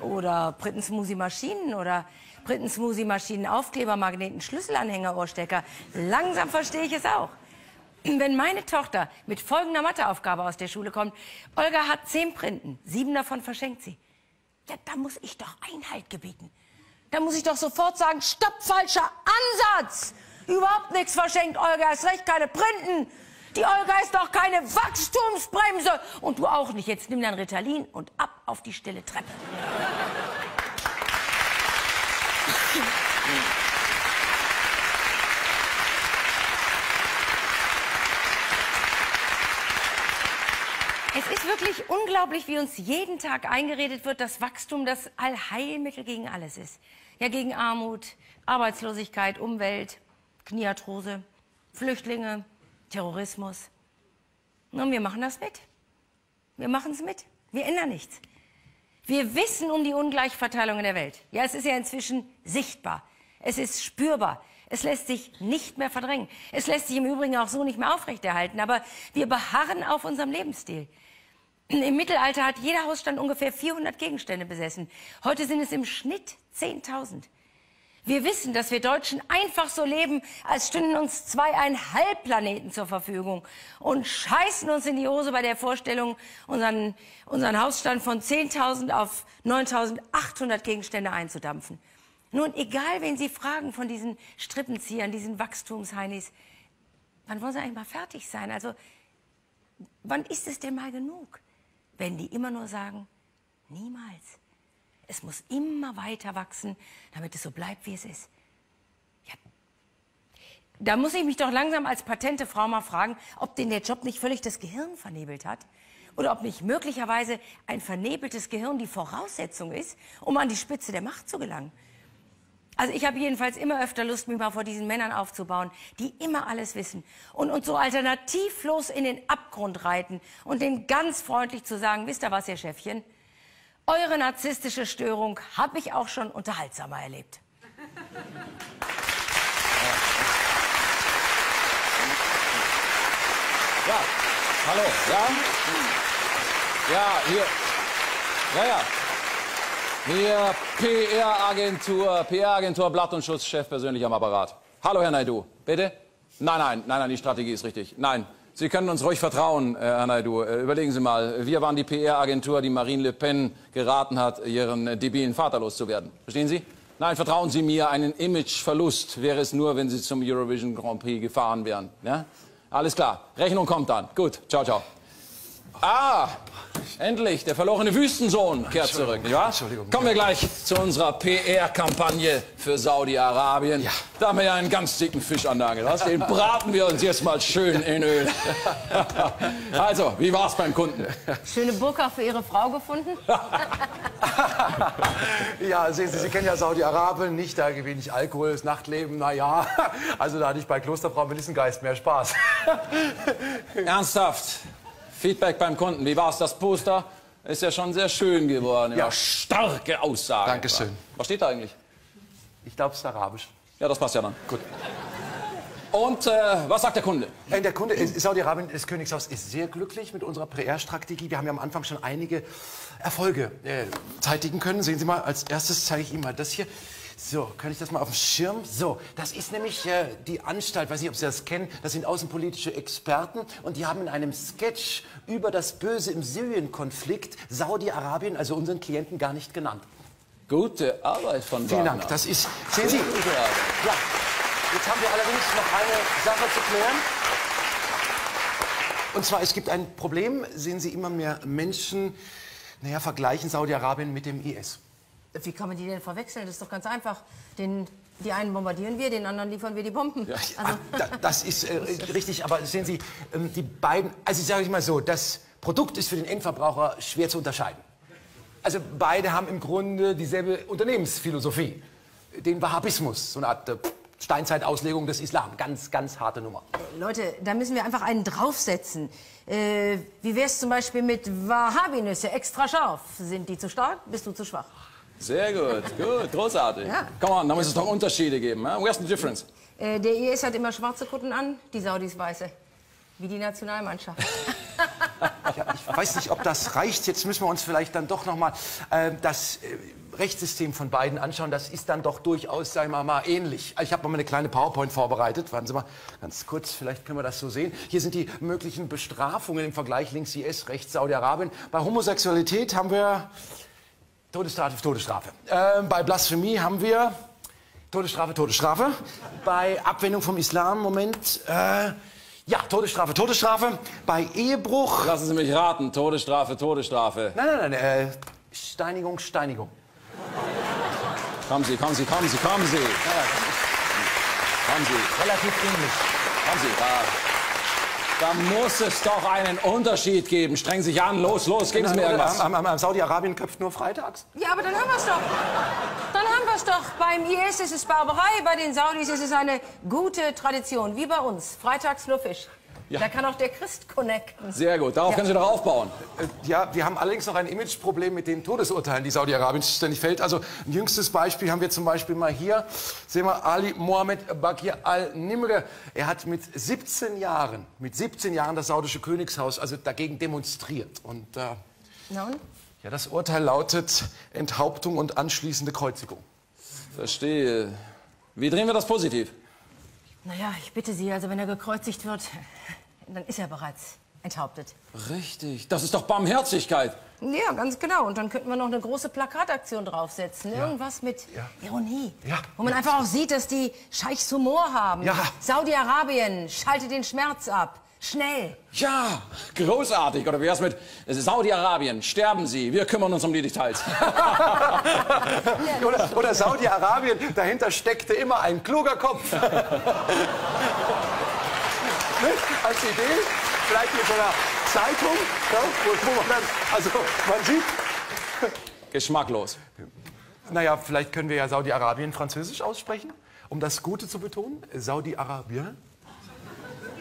Oder Printen-Smoothie-Maschinen oder Printen-Smoothie-Maschinen, Aufkleber, Magneten, Schlüsselanhänger, Ohrstecker. Langsam verstehe ich es auch. Wenn meine Tochter mit folgender Matheaufgabe aus der Schule kommt, Olga hat zehn Printen, sieben davon verschenkt sie. Ja, da muss ich doch Einhalt gebieten. Da muss ich doch sofort sagen, stopp, falscher Ansatz. Überhaupt nichts verschenkt, Olga, ist recht, keine Printen. Die Olga ist doch keine Wachstumsbremse. Und du auch nicht. Jetzt nimm dein Ritalin und ab auf die stille Treppe. Es ist wirklich unglaublich, wie uns jeden Tag eingeredet wird, dass Wachstum das Allheilmittel gegen alles ist. Ja, gegen Armut, Arbeitslosigkeit, Umwelt, Kniearthrose, Flüchtlinge, Terrorismus. Und wir machen das mit. Wir machen es mit. Wir ändern nichts. Wir wissen um die Ungleichverteilung in der Welt. Ja, es ist ja inzwischen sichtbar. Es ist spürbar. Es lässt sich nicht mehr verdrängen. Es lässt sich im Übrigen auch so nicht mehr aufrechterhalten. Aber wir beharren auf unserem Lebensstil. Im Mittelalter hat jeder Hausstand ungefähr 400 Gegenstände besessen. Heute sind es im Schnitt 10.000. Wir wissen, dass wir Deutschen einfach so leben, als stünden uns zweieinhalb Planeten zur Verfügung und scheißen uns in die Hose bei der Vorstellung, unseren, unseren Hausstand von 10.000 auf 9.800 Gegenstände einzudampfen. Nun, egal wen Sie fragen von diesen Strippenziehern, diesen Wachstumsheinis, wann wollen Sie eigentlich mal fertig sein? Also, wann ist es denn mal genug? Wenn die immer nur sagen, niemals. Es muss immer weiter wachsen, damit es so bleibt, wie es ist. Ja. Da muss ich mich doch langsam als patente Frau mal fragen, ob denn der Job nicht völlig das Gehirn vernebelt hat. Oder ob nicht möglicherweise ein vernebeltes Gehirn die Voraussetzung ist, um an die Spitze der Macht zu gelangen. Also ich habe jedenfalls immer öfter Lust, mich mal vor diesen Männern aufzubauen, die immer alles wissen und, und so alternativlos in den Abgrund reiten und denen ganz freundlich zu sagen, wisst ihr was, ihr Chefchen, eure narzisstische Störung habe ich auch schon unterhaltsamer erlebt. Ja, hallo, ja? Ja, hier. Ja, ja. Hier PR-Agentur, PR-Agentur Blatt und Schutz, Chef persönlich am Apparat. Hallo, Herr Naidu. Bitte? Nein, nein, nein, nein, die Strategie ist richtig. Nein, Sie können uns ruhig vertrauen, Herr Naidu. Äh, überlegen Sie mal, wir waren die PR-Agentur, die Marine Le Pen geraten hat, ihren debilen Vater loszuwerden. Verstehen Sie? Nein, vertrauen Sie mir, einen Imageverlust wäre es nur, wenn Sie zum Eurovision Grand Prix gefahren wären. Ja? Alles klar, Rechnung kommt dann. Gut, ciao, ciao. Ah, Endlich, der verlorene Wüstensohn kehrt zurück, nicht wahr? Entschuldigung. Kommen wir gleich zu unserer PR-Kampagne für Saudi-Arabien. Ja. Da haben wir ja einen ganz dicken Fisch an der Angel. was? Den braten wir uns jetzt mal schön in Öl. also, wie war's beim Kunden? Schöne Burka für Ihre Frau gefunden? Ja, sehen Sie, Sie kennen ja Saudi-Arabien, nicht da wenig Alkohol, das Nachtleben, na ja. Also da hatte ich bei Klosterfrau Melissengeist mehr Spaß. Ernsthaft, Feedback beim Kunden. Wie war's? Das Poster ist ja schon sehr schön geworden. Ja, starke Aussage. Dankeschön. Was steht da eigentlich? Ich glaube, es ist arabisch. Ja, das passt ja dann. Gut. Und äh, was sagt der Kunde? Der Kunde, Saudi-Arabien, das Königshaus ist sehr glücklich mit unserer PR-Strategie. Wir haben ja am Anfang schon einige Erfolge äh, zeitigen können. Sehen Sie mal, als erstes zeige ich Ihnen mal das hier. So, kann ich das mal auf dem Schirm? So, das ist nämlich äh, die Anstalt, weiß nicht, ob Sie das kennen, das sind außenpolitische Experten und die haben in einem Sketch über das Böse im Syrien-Konflikt Saudi-Arabien, also unseren Klienten, gar nicht genannt. Gute Arbeit von Vielen Wagner. Dank, das ist, sehen Sie, Gute Arbeit. ja, jetzt haben wir allerdings noch eine Sache zu klären. Und zwar, es gibt ein Problem, sehen Sie, immer mehr Menschen, naja, vergleichen Saudi-Arabien mit dem IS. Wie kann man die denn verwechseln? Das ist doch ganz einfach. Den, die einen bombardieren wir, den anderen liefern wir die Bomben. Also, Ah, da, das ist äh, richtig, aber sehen Sie, ähm, die beiden, also sage ich mal so, das Produkt ist für den Endverbraucher schwer zu unterscheiden. Also beide haben im Grunde dieselbe Unternehmensphilosophie, den Wahhabismus, so eine Art äh, Steinzeitauslegung des Islam, ganz, ganz harte Nummer. Leute, da müssen wir einfach einen draufsetzen. Äh, wie wär's zum Beispiel mit Wahhabi-Nüsse, extra scharf? Sind die zu stark? Bist du zu schwach? Sehr gut, gut, großartig. Ja. Komm on, da muss es doch Unterschiede geben. Huh? Where's the difference? Äh, der IS hat immer schwarze Kutten an, die Saudis weiße. Wie die Nationalmannschaft. Ja, ich weiß nicht, ob das reicht. Jetzt müssen wir uns vielleicht dann doch noch mal äh, das äh, Rechtssystem von beiden anschauen. Das ist dann doch durchaus, sagen wir mal, ähnlich. Ich habe mal eine kleine PowerPoint vorbereitet. Warten Sie mal, ganz kurz, vielleicht können wir das so sehen. Hier sind die möglichen Bestrafungen im Vergleich links IS, rechts Saudi-Arabien. Bei Homosexualität haben wir Todesstrafe, Todesstrafe. Äh, bei Blasphemie haben wir Todesstrafe, Todesstrafe. Bei Abwendung vom Islam, Moment, äh, ja, Todesstrafe, Todesstrafe. Bei Ehebruch, Lassen Sie mich raten, Todesstrafe, Todesstrafe. Nein, nein, nein, äh, Steinigung, Steinigung. Kommen Sie, kommen Sie, kommen Sie, kommen Sie. Kommen Sie, Relativ ähnlich. kommen Sie. Da, da muss es doch einen Unterschied geben. Strengen Sie sich an, los, los, geben Sie mir irgendwas. Am, am, am Saudi-Arabien köpft nur freitags. Ja, aber dann haben wir's doch. Dann haben wir's doch. Beim IS ist es Barbarei, bei den Saudis ist es eine gute Tradition, wie bei uns. Freitags nur Fisch. Da kann auch der Christ connecten. Sehr gut, darauf können Sie doch aufbauen. Äh, Ja, wir haben allerdings noch ein Imageproblem mit den Todesurteilen, die Saudi-Arabien ständig fällt. Also ein jüngstes Beispiel haben wir zum Beispiel mal hier. Sehen wir Ali Mohammed Bakir al-Nimr. Er hat mit 17 Jahren, mit 17 Jahren das saudische Königshaus also dagegen demonstriert. Und äh, Na und? ja, das Urteil lautet Enthauptung und anschließende Kreuzigung. Verstehe. Wie drehen wir das positiv? Naja, ich bitte Sie, also wenn er gekreuzigt wird, dann ist er bereits enthauptet. Richtig, das ist doch Barmherzigkeit. Ja, ganz genau. Und dann könnten wir noch eine große Plakataktion draufsetzen. Irgendwas mit Ironie. Ja. Wo man einfach auch sieht, dass die Scheichs Humor haben. Ja. Saudi-Arabien, schalte den Schmerz ab. Schnell. Ja, großartig. Oder wie wär's mit Saudi-Arabien? Sterben Sie, wir kümmern uns um die Details. Oder, oder Saudi-Arabien, dahinter steckte immer ein kluger Kopf. ne? Als Idee, vielleicht mit so einer Zeitung, ja, wo, wo man dann, also man sieht, Geschmacklos. naja, vielleicht können wir ja Saudi-Arabien französisch aussprechen, um das Gute zu betonen. Saudi-Arabien.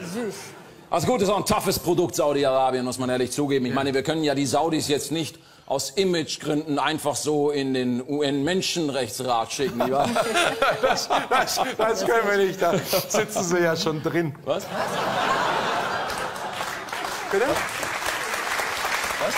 Süß. Also gut, ist auch ein toughes Produkt, Saudi-Arabien, muss man ehrlich zugeben. Ich meine, wir können ja die Saudis jetzt nicht aus Imagegründen einfach so in den UN-Menschenrechtsrat schicken, wahr? Das, das, das können wir nicht, da sitzen sie ja schon drin. Was? Bitte? Was?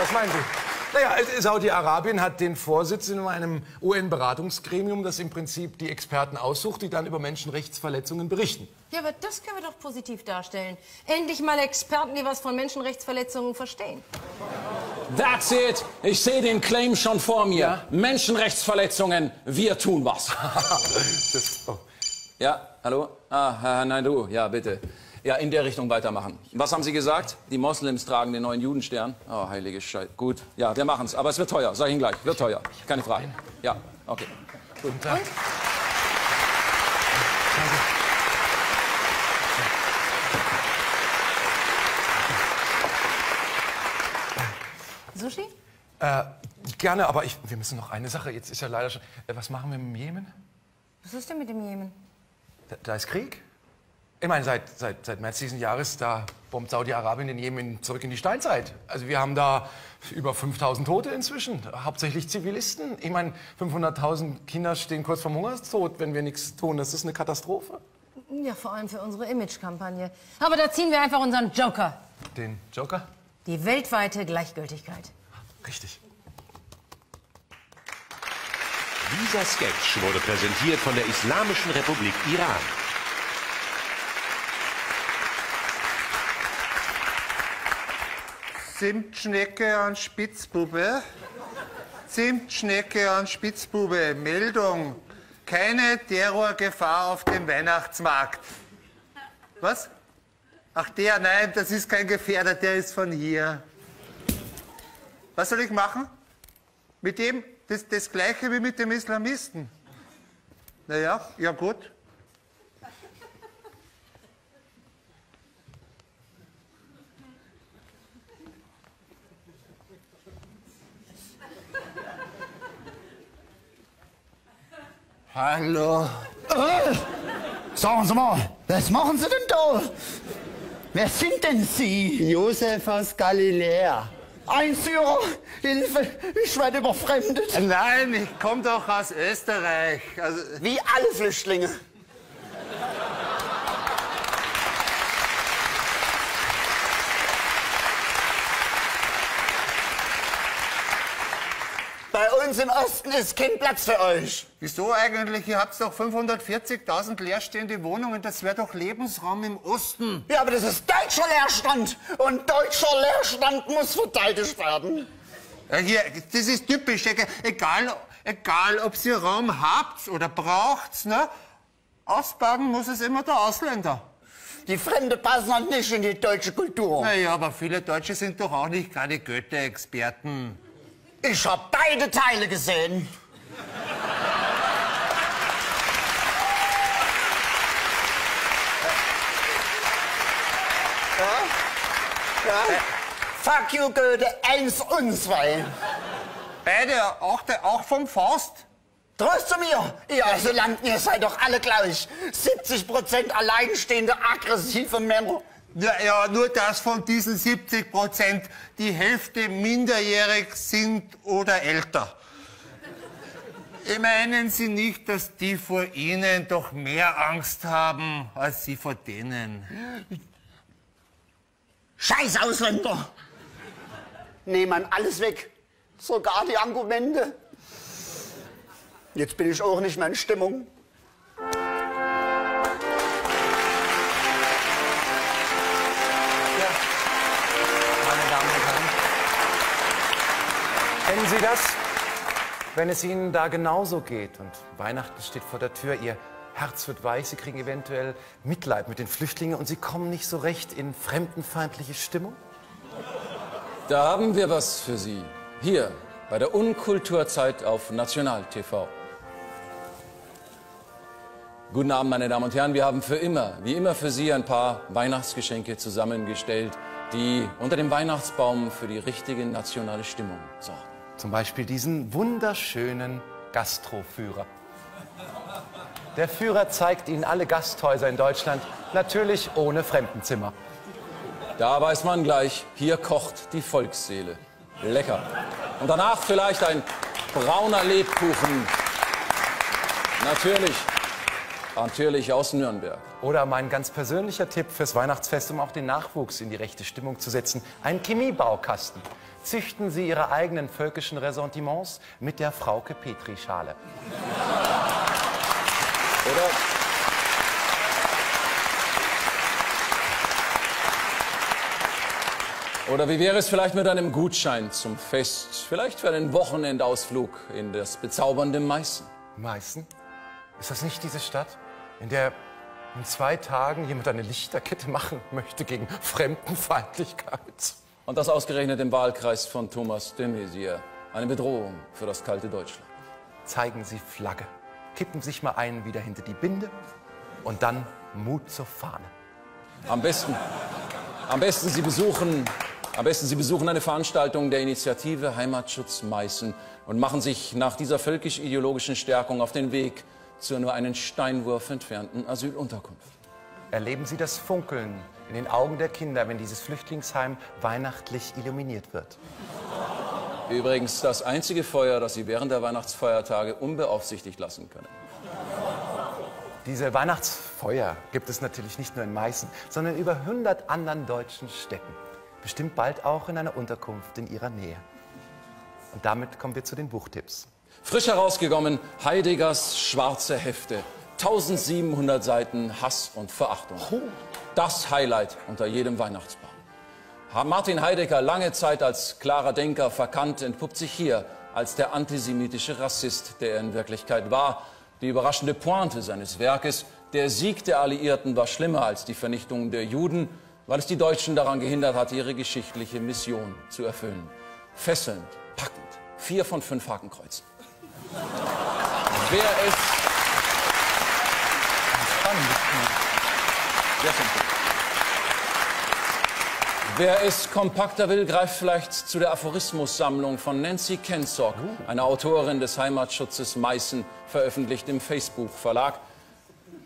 Was meinen Sie? Naja, äh, Saudi-Arabien hat den Vorsitz in einem UN-Beratungsgremium, das im Prinzip die Experten aussucht, die dann über Menschenrechtsverletzungen berichten. Ja, aber das können wir doch positiv darstellen. Endlich mal Experten, die was von Menschenrechtsverletzungen verstehen. That's it. Ich sehe den Claim schon vor mir. Menschenrechtsverletzungen, wir tun was. Das, oh. Ja, hallo? Ah, Herr Naidu, ja, bitte. Ja, in der Richtung weitermachen. Was haben Sie gesagt? Die Moslems tragen den neuen Judenstern. Oh, heilige Scheiße. Gut, ja, wir machen's. Aber es wird teuer, sag ich Ihnen gleich. Wird teuer. Keine Frage. Ja, okay. Guten Tag. Sushi? Äh, gerne, aber ich, wir müssen noch eine Sache. Jetzt ist ja leider schon. Äh, was machen wir mit dem Jemen? Was ist denn mit dem Jemen? Da, da ist Krieg. Ich meine, seit, seit, seit März diesen Jahres, da bombt Saudi-Arabien den Jemen zurück in die Steinzeit. Also wir haben da über 5000 Tote inzwischen, hauptsächlich Zivilisten. Ich meine, 500.000 Kinder stehen kurz vor Hungerstod, wenn wir nichts tun. Das ist eine Katastrophe. Ja, vor allem für unsere Image-Kampagne. Aber da ziehen wir einfach unseren Joker. Den Joker? Die weltweite Gleichgültigkeit. Richtig. Dieser Sketch wurde präsentiert von der Islamischen Republik Iran. Zimtschnecke an Spitzbube. Zimtschnecke an Spitzbube. Meldung. Keine Terrorgefahr auf dem Weihnachtsmarkt. Was? Ach der, nein, das ist kein Gefährder, der ist von hier. Was soll ich machen? Mit dem, das, das gleiche wie mit dem Islamisten. Naja, ja gut. Hallo. Äh, sagen Sie mal, was machen Sie denn da? Wer sind denn Sie? Josef aus Galiläa. Einführer, Hilfe, ich werde überfremdet. Nein, ich komme doch aus Österreich. Also, Wie alle Flüchtlinge. Uns im Osten ist kein Platz für euch. wieso eigentlich? Ihr habt doch 540.000 leerstehende Wohnungen. Das wäre doch Lebensraum im Osten. Ja, aber das ist deutscher Leerstand. Und deutscher Leerstand muss verteidigt werden. Ja, hier, das ist typisch. Egal, egal, ob ihr Raum habt oder braucht, ne? Ausbaden muss es immer der Ausländer. Die Fremde passen halt nicht in die deutsche Kultur. Naja, aber viele Deutsche sind doch auch nicht gerade Goethe-Experten. Ich habe beide Teile gesehen. Ja? Ja? Fuck you, Goethe, eins und zwei. Beide, auch, der, auch vom Faust. Trost zu mir, ihr Asylanten, ihr seid doch alle gleich. 70 Prozent alleinstehende, aggressive Männer. Ja, ja, nur dass von diesen 70 Prozent die Hälfte minderjährig sind oder älter. Meinen Sie nicht, dass die vor Ihnen doch mehr Angst haben, als Sie vor denen? Scheiß Ausländer. Nehmen alles weg. Sogar die Argumente. Jetzt bin ich auch nicht mehr in Stimmung. Kennen Sie das? Wenn es Ihnen da genauso geht und Weihnachten steht vor der Tür, Ihr Herz wird weich, Sie kriegen eventuell Mitleid mit den Flüchtlingen und Sie kommen nicht so recht in fremdenfeindliche Stimmung? Da haben wir was für Sie. Hier bei der Unkulturzeit auf National TV. Guten Abend, meine Damen und Herren. Wir haben für immer, wie immer für Sie, ein paar Weihnachtsgeschenke zusammengestellt, die unter dem Weihnachtsbaum für die richtige nationale Stimmung sorgen. Zum Beispiel diesen wunderschönen Gastroführer. Der Führer zeigt Ihnen alle Gasthäuser in Deutschland, natürlich ohne Fremdenzimmer. Da weiß man gleich, hier kocht die Volksseele. Lecker. Und danach vielleicht ein brauner Lebkuchen. Natürlich. Natürlich aus Nürnberg. Oder mein ganz persönlicher Tipp fürs Weihnachtsfest, um auch den Nachwuchs in die rechte Stimmung zu setzen, ein Chemiebaukasten. Züchten Sie Ihre eigenen völkischen Ressentiments mit der Frauke Petri-Schale. Oder? Oder wie wäre es vielleicht mit einem Gutschein zum Fest? Vielleicht für einen Wochenendausflug in das bezaubernde Meißen. Meißen? Ist das nicht diese Stadt, in der in zwei Tagen jemand eine Lichterkette machen möchte gegen Fremdenfeindlichkeit. Und das ausgerechnet im Wahlkreis von Thomas de Maizière. Eine Bedrohung für das kalte Deutschland. Zeigen Sie Flagge, kippen sich mal einen wieder hinter die Binde und dann Mut zur Fahne. Am besten, am besten Sie besuchen, am besten Sie besuchen eine Veranstaltung der Initiative Heimatschutz Meißen und machen sich nach dieser völkisch-ideologischen Stärkung auf den Weg zur nur einen Steinwurf entfernten Asylunterkunft. Erleben Sie das Funkeln in den Augen der Kinder, wenn dieses Flüchtlingsheim weihnachtlich illuminiert wird. Übrigens das einzige Feuer, das Sie während der Weihnachtsfeiertage unbeaufsichtigt lassen können. Diese Weihnachtsfeuer gibt es natürlich nicht nur in Meißen, sondern in über 100 anderen deutschen Städten. Bestimmt bald auch in einer Unterkunft in Ihrer Nähe. Und damit kommen wir zu den Buchtipps. Frisch herausgekommen Heideggers Schwarze Hefte. 1700 Seiten Hass und Verachtung. Das Highlight unter jedem Weihnachtsbaum. Martin Heidegger, lange Zeit als klarer Denker verkannt, entpuppt sich hier als der antisemitische Rassist, der er in Wirklichkeit war. Die überraschende Pointe seines Werkes, der Sieg der Alliierten war schlimmer als die Vernichtung der Juden, weil es die Deutschen daran gehindert hat, ihre geschichtliche Mission zu erfüllen. Fesselnd, packend, vier von fünf Hakenkreuzen. Wer es Sehr simpel. Wer es kompakter will, greift vielleicht zu der Aphorismussammlung von Nancy Kensock, einer Autorin des Heimatschutzes Meißen, veröffentlicht im Facebook-Verlag.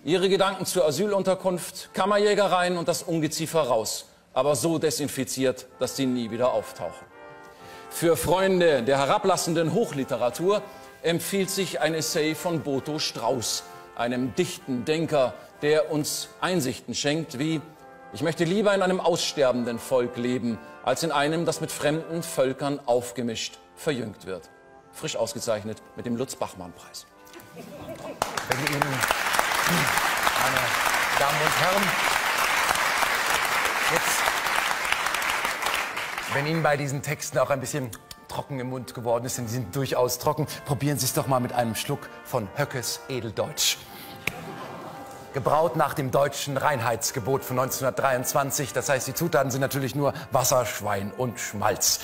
Ihre Gedanken zur Asylunterkunft, Kammerjägereien und das Ungeziefer raus, aber so desinfiziert, dass sie nie wieder auftauchen. Für Freunde der herablassenden Hochliteratur empfiehlt sich ein Essay von Boto Strauß, einem dichten Denker, der uns Einsichten schenkt, wie ich möchte lieber in einem aussterbenden Volk leben, als in einem, das mit fremden Völkern aufgemischt verjüngt wird. Frisch ausgezeichnet mit dem Lutz-Bachmann-Preis. Wenn Ihnen, meine Damen und Herren, jetzt, wenn Ihnen bei diesen Texten auch ein bisschen trocken im Mund geworden ist, denn sie sind durchaus trocken, probieren Sie es doch mal mit einem Schluck von Höckes Edeldeutsch. Gebraut nach dem deutschen Reinheitsgebot von 1923. Das heißt, die Zutaten sind natürlich nur Wasser, Schwein und Schmalz.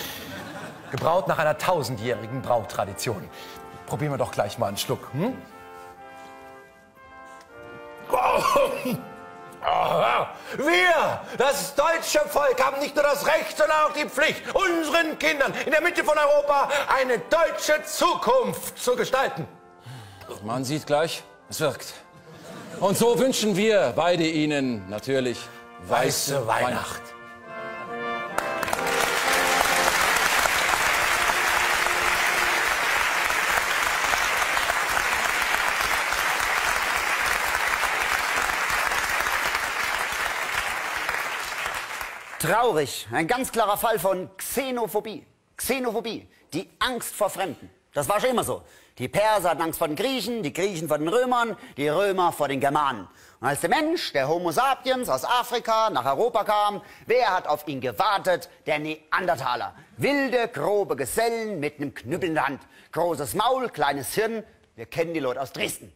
Gebraut nach einer tausendjährigen Brautradition. Probieren wir doch gleich mal einen Schluck. Hm? Wir, das deutsche Volk, haben nicht nur das Recht, sondern auch die Pflicht, unseren Kindern in der Mitte von Europa eine deutsche Zukunft zu gestalten. Man sieht gleich, es wirkt. Und so wünschen wir beide Ihnen natürlich weiße, Weiße Weihnacht. Traurig. Ein ganz klarer Fall von Xenophobie. Xenophobie. Die Angst vor Fremden. Das war schon immer so. Die Perser hatten Angst vor den Griechen, die Griechen vor den Römern, die Römer vor den Germanen. Und als der Mensch, der Homo sapiens aus Afrika nach Europa kam, wer hat auf ihn gewartet? Der Neandertaler. Wilde, grobe Gesellen mit einem Knüppel in der Hand. Großes Maul, kleines Hirn. Wir kennen die Leute aus Dresden.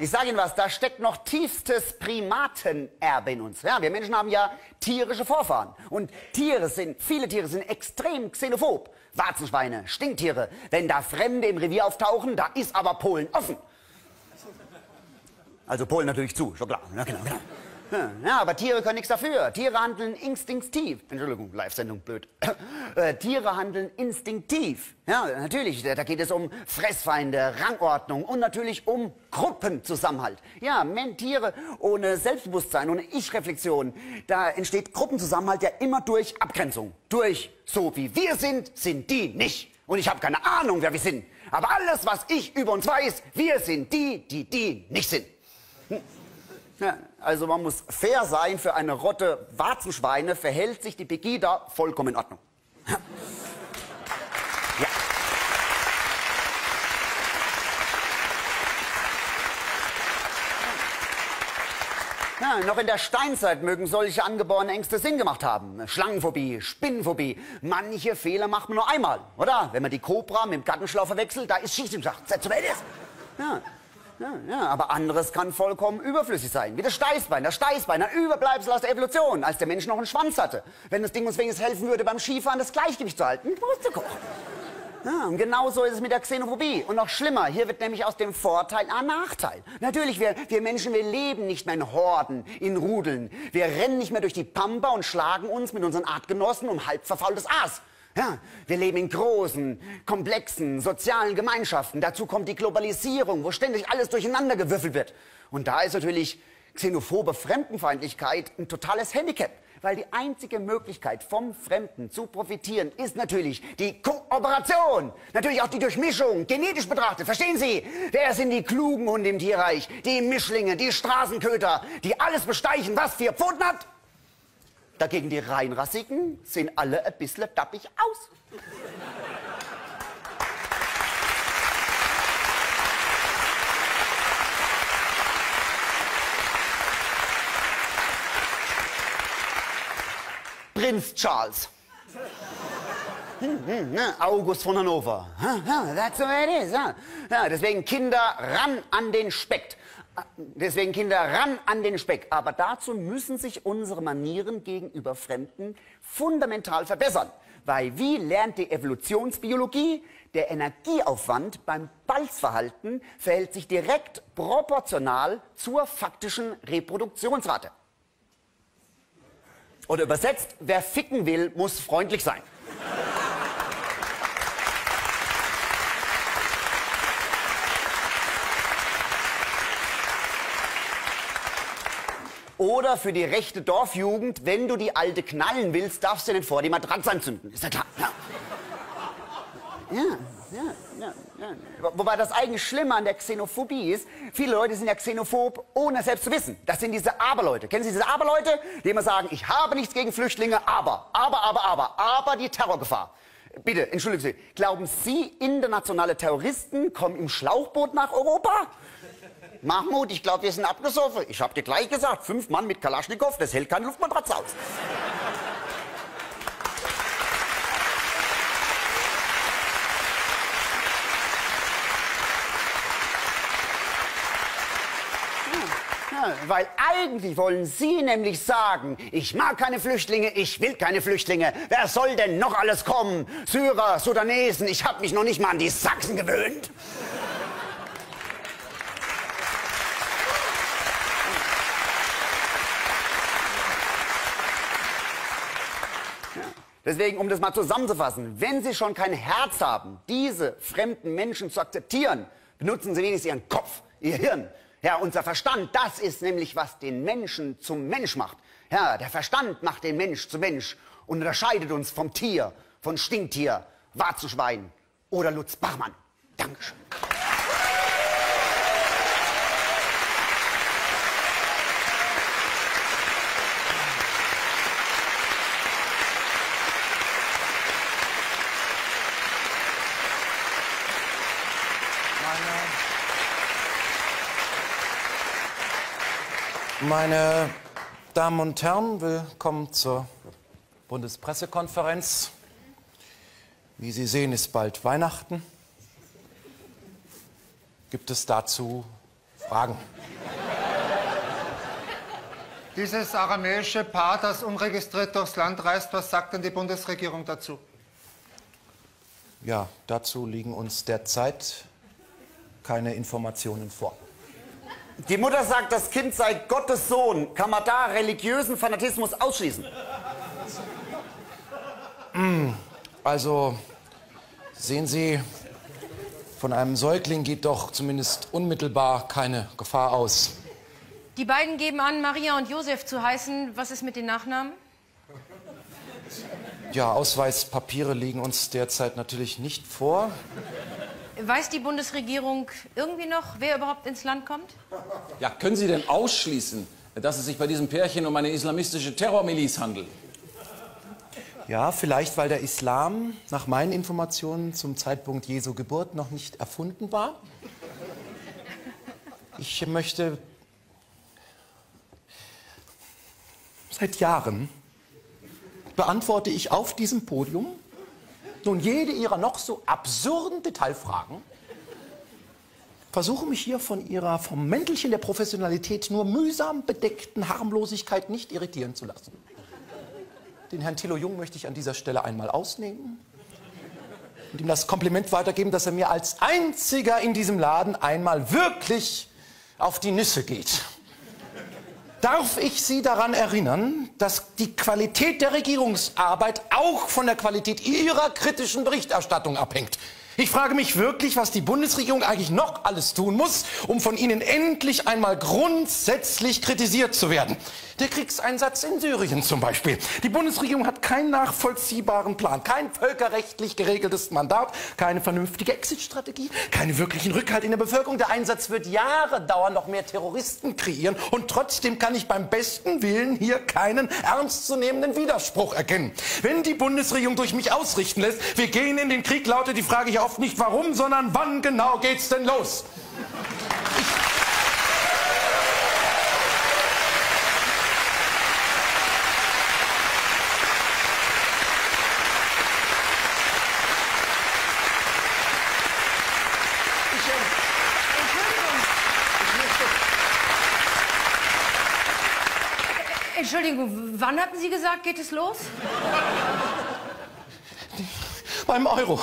Ich sage Ihnen was, da steckt noch tiefstes Primatenerbe in uns. Ja, wir Menschen haben ja tierische Vorfahren. Und Tiere sind, viele Tiere sind extrem xenophob. Warzenschweine, Stinktiere. Wenn da Fremde im Revier auftauchen, da ist aber Polen offen. Also Polen natürlich zu, schon klar. Ja, genau, genau. Ja, aber Tiere können nichts dafür. Tiere handeln instinktiv. Entschuldigung, Live-Sendung, blöd. Äh, Tiere handeln instinktiv. Ja, natürlich, da geht es um Fressfeinde, Rangordnung und natürlich um Gruppenzusammenhalt. Ja, Men Tiere ohne Selbstbewusstsein, ohne Ich-Reflexion, da entsteht Gruppenzusammenhalt ja immer durch Abgrenzung. Durch so wie wir sind, sind die nicht. Und ich habe keine Ahnung, wer wir sind. Aber alles, was ich über uns weiß, wir sind die, die die nicht sind. Also man muss fair sein, für eine Rotte Warzenschweine verhält sich die Pegida vollkommen in Ordnung. Ja. Ja, noch in der Steinzeit mögen solche angeborene Ängste Sinn gemacht haben. Schlangenphobie, Spinnenphobie. Manche Fehler macht man nur einmal, oder? Wenn man die Cobra mit dem Gartenschlauch verwechselt, da ist Schicht im Schacht. Seid zum Ende. Ja. Ja, aber anderes kann vollkommen überflüssig sein. Wie das Steißbein. Das Steißbein, ein Überbleibsel aus der Evolution, als der Mensch noch einen Schwanz hatte. Wenn das Ding uns wenigstens helfen würde, beim Skifahren das Gleichgewicht zu halten, musst du gucken. Ja, und genau so ist es mit der Xenophobie. Und noch schlimmer, hier wird nämlich aus dem Vorteil ein Nachteil. Natürlich, wir, wir Menschen, wir leben nicht mehr in Horden, in Rudeln. Wir rennen nicht mehr durch die Pampa und schlagen uns mit unseren Artgenossen um halb verfaultes Aas. Ja, wir leben in großen, komplexen, sozialen Gemeinschaften. Dazu kommt die Globalisierung, wo ständig alles durcheinander gewürfelt wird. Und da ist natürlich xenophobe Fremdenfeindlichkeit ein totales Handicap. Weil die einzige Möglichkeit, vom Fremden zu profitieren, ist natürlich die Kooperation. Natürlich auch die Durchmischung, genetisch betrachtet. Verstehen Sie? Wer sind die klugen Hunde im Tierreich? Die Mischlinge, die Straßenköter, die alles besteichen, was vier Pfoten hat? Dagegen die Reinrassigen sehen alle ein bisschen dappig aus. Prinz Charles. August von Hannover. That's the way it is. Deswegen Kinder ran an den Speck. Deswegen Kinder ran an den Speck. Aber dazu müssen sich unsere Manieren gegenüber Fremden fundamental verbessern. Weil wie lernt die Evolutionsbiologie? Der Energieaufwand beim Balzverhalten verhält sich direkt proportional zur faktischen Reproduktionsrate. Oder übersetzt, wer ficken will, muss freundlich sein. Oder für die rechte Dorfjugend, wenn du die alte knallen willst, darfst du nicht vor die Matratze anzünden. Ist ja klar. Ja. Ja, ja, ja, ja. Wobei das eigentlich Schlimme an der Xenophobie ist, viele Leute sind ja xenophob, ohne es selbst zu wissen. Das sind diese Aberleute. Kennen Sie diese Aberleute, die immer sagen, ich habe nichts gegen Flüchtlinge, aber, aber, aber, aber, aber die Terrorgefahr. Bitte, entschuldigen Sie, glauben Sie, internationale Terroristen kommen im Schlauchboot nach Europa? Mahmoud, ich glaube, wir sind abgesoffen. Ich habe dir gleich gesagt, fünf Mann mit Kalaschnikow, das hält keine Luftmatratze aus. Weil eigentlich wollen Sie nämlich sagen, ich mag keine Flüchtlinge, ich will keine Flüchtlinge. Wer soll denn noch alles kommen? Syrer, Sudanesen, ich habe mich noch nicht mal an die Sachsen gewöhnt. Deswegen, um das mal zusammenzufassen, wenn Sie schon kein Herz haben, diese fremden Menschen zu akzeptieren, benutzen Sie wenigstens Ihren Kopf, Ihr Hirn. Ja, unser Verstand, das ist nämlich, was den Menschen zum Mensch macht. Ja, der Verstand macht den Mensch zum Mensch und unterscheidet uns vom Tier, von Stinktier, Warzenschwein oder Lutz Bachmann. Dankeschön. Meine Damen und Herren, willkommen zur Bundespressekonferenz. Wie Sie sehen, ist bald Weihnachten. Gibt es dazu Fragen? Dieses aramäische Paar, das unregistriert durchs Land reist, was sagt denn die Bundesregierung dazu? Ja, dazu liegen uns derzeit keine Informationen vor. Die Mutter sagt, das Kind sei Gottes Sohn. Kann man da religiösen Fanatismus ausschließen? Also, sehen Sie, von einem Säugling geht doch zumindest unmittelbar keine Gefahr aus. Die beiden geben an, Maria und Josef zu heißen. Was ist mit den Nachnamen? Ja, Ausweispapiere liegen uns derzeit natürlich nicht vor. Weiß die Bundesregierung irgendwie noch, wer überhaupt ins Land kommt? Ja, können Sie denn ausschließen, dass es sich bei diesem Pärchen um eine islamistische Terrormiliz handelt? Ja, vielleicht weil der Islam nach meinen Informationen zum Zeitpunkt Jesu Geburt noch nicht erfunden war. Ich möchte Seit Jahren beantworte ich auf diesem Podium nun jede Ihrer noch so absurden Detailfragen, versuche mich hier von Ihrer vom Mäntelchen der Professionalität nur mühsam bedeckten Harmlosigkeit nicht irritieren zu lassen. Den Herrn Thilo Jung möchte ich an dieser Stelle einmal ausnehmen und ihm das Kompliment weitergeben, dass er mir als einziger in diesem Laden einmal wirklich auf die Nüsse geht. Darf ich Sie daran erinnern, dass die Qualität der Regierungsarbeit auch von der Qualität Ihrer kritischen Berichterstattung abhängt? Ich frage mich wirklich, was die Bundesregierung eigentlich noch alles tun muss, um von Ihnen endlich einmal grundsätzlich kritisiert zu werden. Der Kriegseinsatz in Syrien zum Beispiel. Die Bundesregierung hat keinen nachvollziehbaren Plan, kein völkerrechtlich geregeltes Mandat, keine vernünftige Exit-Strategie, keinen wirklichen Rückhalt in der Bevölkerung. Der Einsatz wird Jahre dauern, noch mehr Terroristen kreieren und trotzdem kann ich beim besten Willen hier keinen ernstzunehmenden Widerspruch erkennen. Wenn die Bundesregierung durch mich ausrichten lässt, wir gehen in den Krieg, lautet die Frage ja oft nicht warum, sondern wann genau geht's denn los? Entschuldigung, wann hatten Sie gesagt, geht es los? Beim Euro.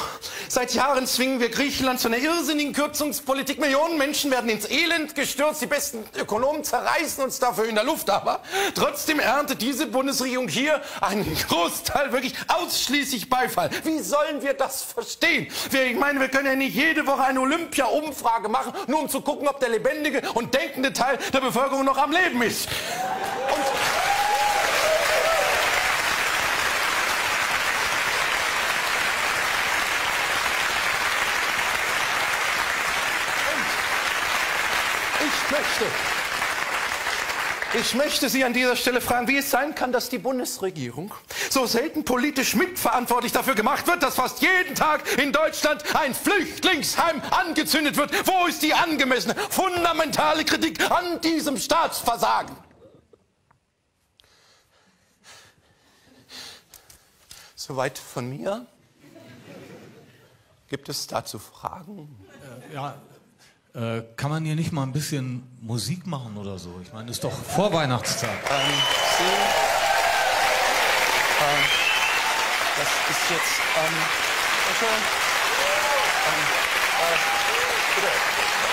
Seit Jahren zwingen wir Griechenland zu einer irrsinnigen Kürzungspolitik. Millionen Menschen werden ins Elend gestürzt. Die besten Ökonomen zerreißen uns dafür in der Luft. Aber trotzdem erntet diese Bundesregierung hier einen Großteil wirklich ausschließlich Beifall. Wie sollen wir das verstehen? Wir, ich meine, wir können ja nicht jede Woche eine Olympia-Umfrage machen, nur um zu gucken, ob der lebendige und denkende Teil der Bevölkerung noch am Leben ist. Ich möchte, ich möchte Sie an dieser Stelle fragen, wie es sein kann, dass die Bundesregierung so selten politisch mitverantwortlich dafür gemacht wird, dass fast jeden Tag in Deutschland ein Flüchtlingsheim angezündet wird. Wo ist die angemessene, fundamentale Kritik an diesem Staatsversagen? Soweit von mir. Gibt es dazu Fragen? Ja, äh, kann man hier nicht mal ein bisschen Musik machen oder so? Ich meine, es ist doch Vorweihnachtszeit. Ähm, Sie, ähm, das ist jetzt, ähm, bitte, ähm, äh, bitte,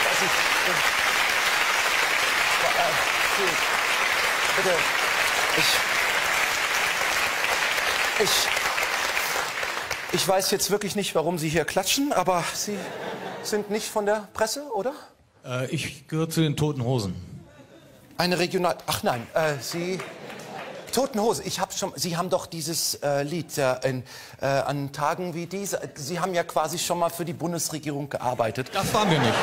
das ist, äh, äh, Sie, bitte, ich, ich, ich weiß jetzt wirklich nicht, warum Sie hier klatschen, aber Sie sind nicht von der Presse, oder? Äh, ich gehöre zu den Toten Hosen. Eine Regional. Ach nein, äh, Sie. Toten Hose, ich hab schon, Sie haben doch dieses äh, Lied äh, in, äh, an Tagen wie diese. Sie haben ja quasi schon mal für die Bundesregierung gearbeitet. Das waren wir nicht.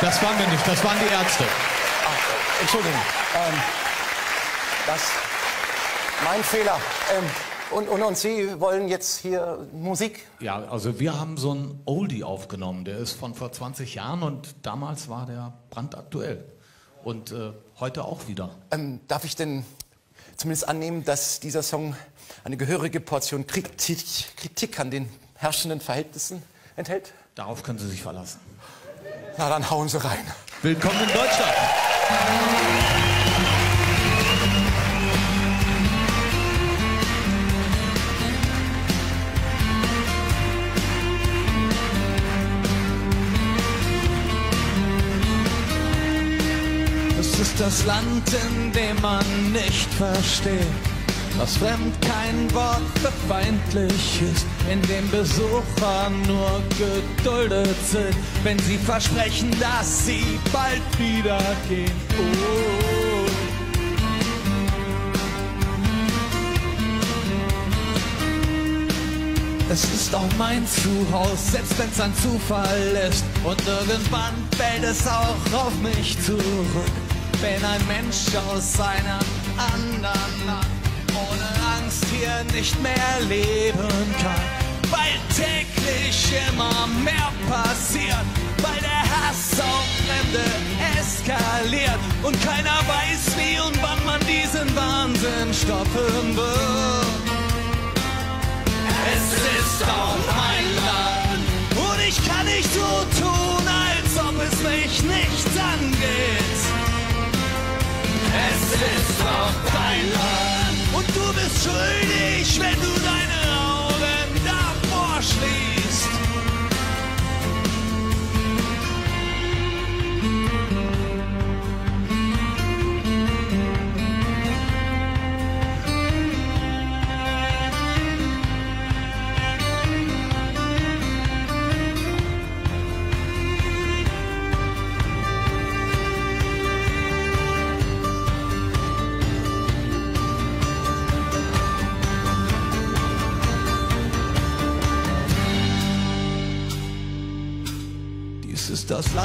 Das waren wir nicht, das waren die Ärzte. Ah, Entschuldigung. Ähm, das. Mein Fehler. Ähm, und, und, und Sie wollen jetzt hier Musik? Ja, also wir haben so einen Oldie aufgenommen, der ist von vor 20 Jahren und damals war der brandaktuell. Und äh, heute auch wieder. Ähm, darf ich denn zumindest annehmen, dass dieser Song eine gehörige Portion Kritik, Kritik an den herrschenden Verhältnissen enthält? Darauf können Sie sich verlassen. Na, dann hauen Sie rein. Willkommen in Deutschland. Ist das Land, in dem man nicht versteht, dass fremd kein Wort für feindlich ist, in dem Besucher nur geduldet sind, wenn sie versprechen, dass sie bald wieder gehen. Oh. Es ist auch mein Zuhause, selbst wenn's ein Zufall ist. Und irgendwann fällt es auch auf mich zurück, wenn ein Mensch aus einem anderen ohne Angst hier nicht mehr leben kann. Weil täglich immer mehr passiert, weil der Hass auf Fremde eskaliert und keiner weiß, wie und wann man diesen Wahnsinn stoppen wird. Es ist auch mein Land und ich kann nicht so tun, als ob es mich nichts angeht. Es ist auch dein Land. Und du bist schuldig, wenn du deine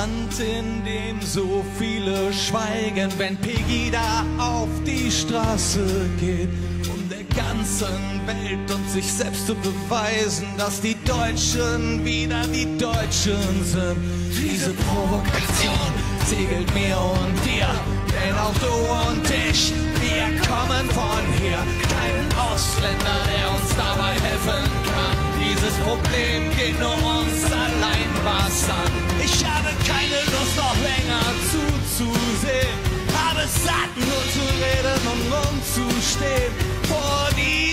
Land, in dem so viele schweigen, wenn Pegida auf die Straße geht, um der ganzen Welt und sich selbst zu beweisen, dass die Deutschen wieder die Deutschen sind. Diese Provokation segelt mir und dir, denn auch du und ich, wir kommen von hier. Kein Ausländer, der uns dabei helfen kann. Dieses Problem geht nur uns allein was an. Ich habe keine Lust noch länger zuzusehen. Habe es satt nur zu reden und rumzustehen. Vor diesem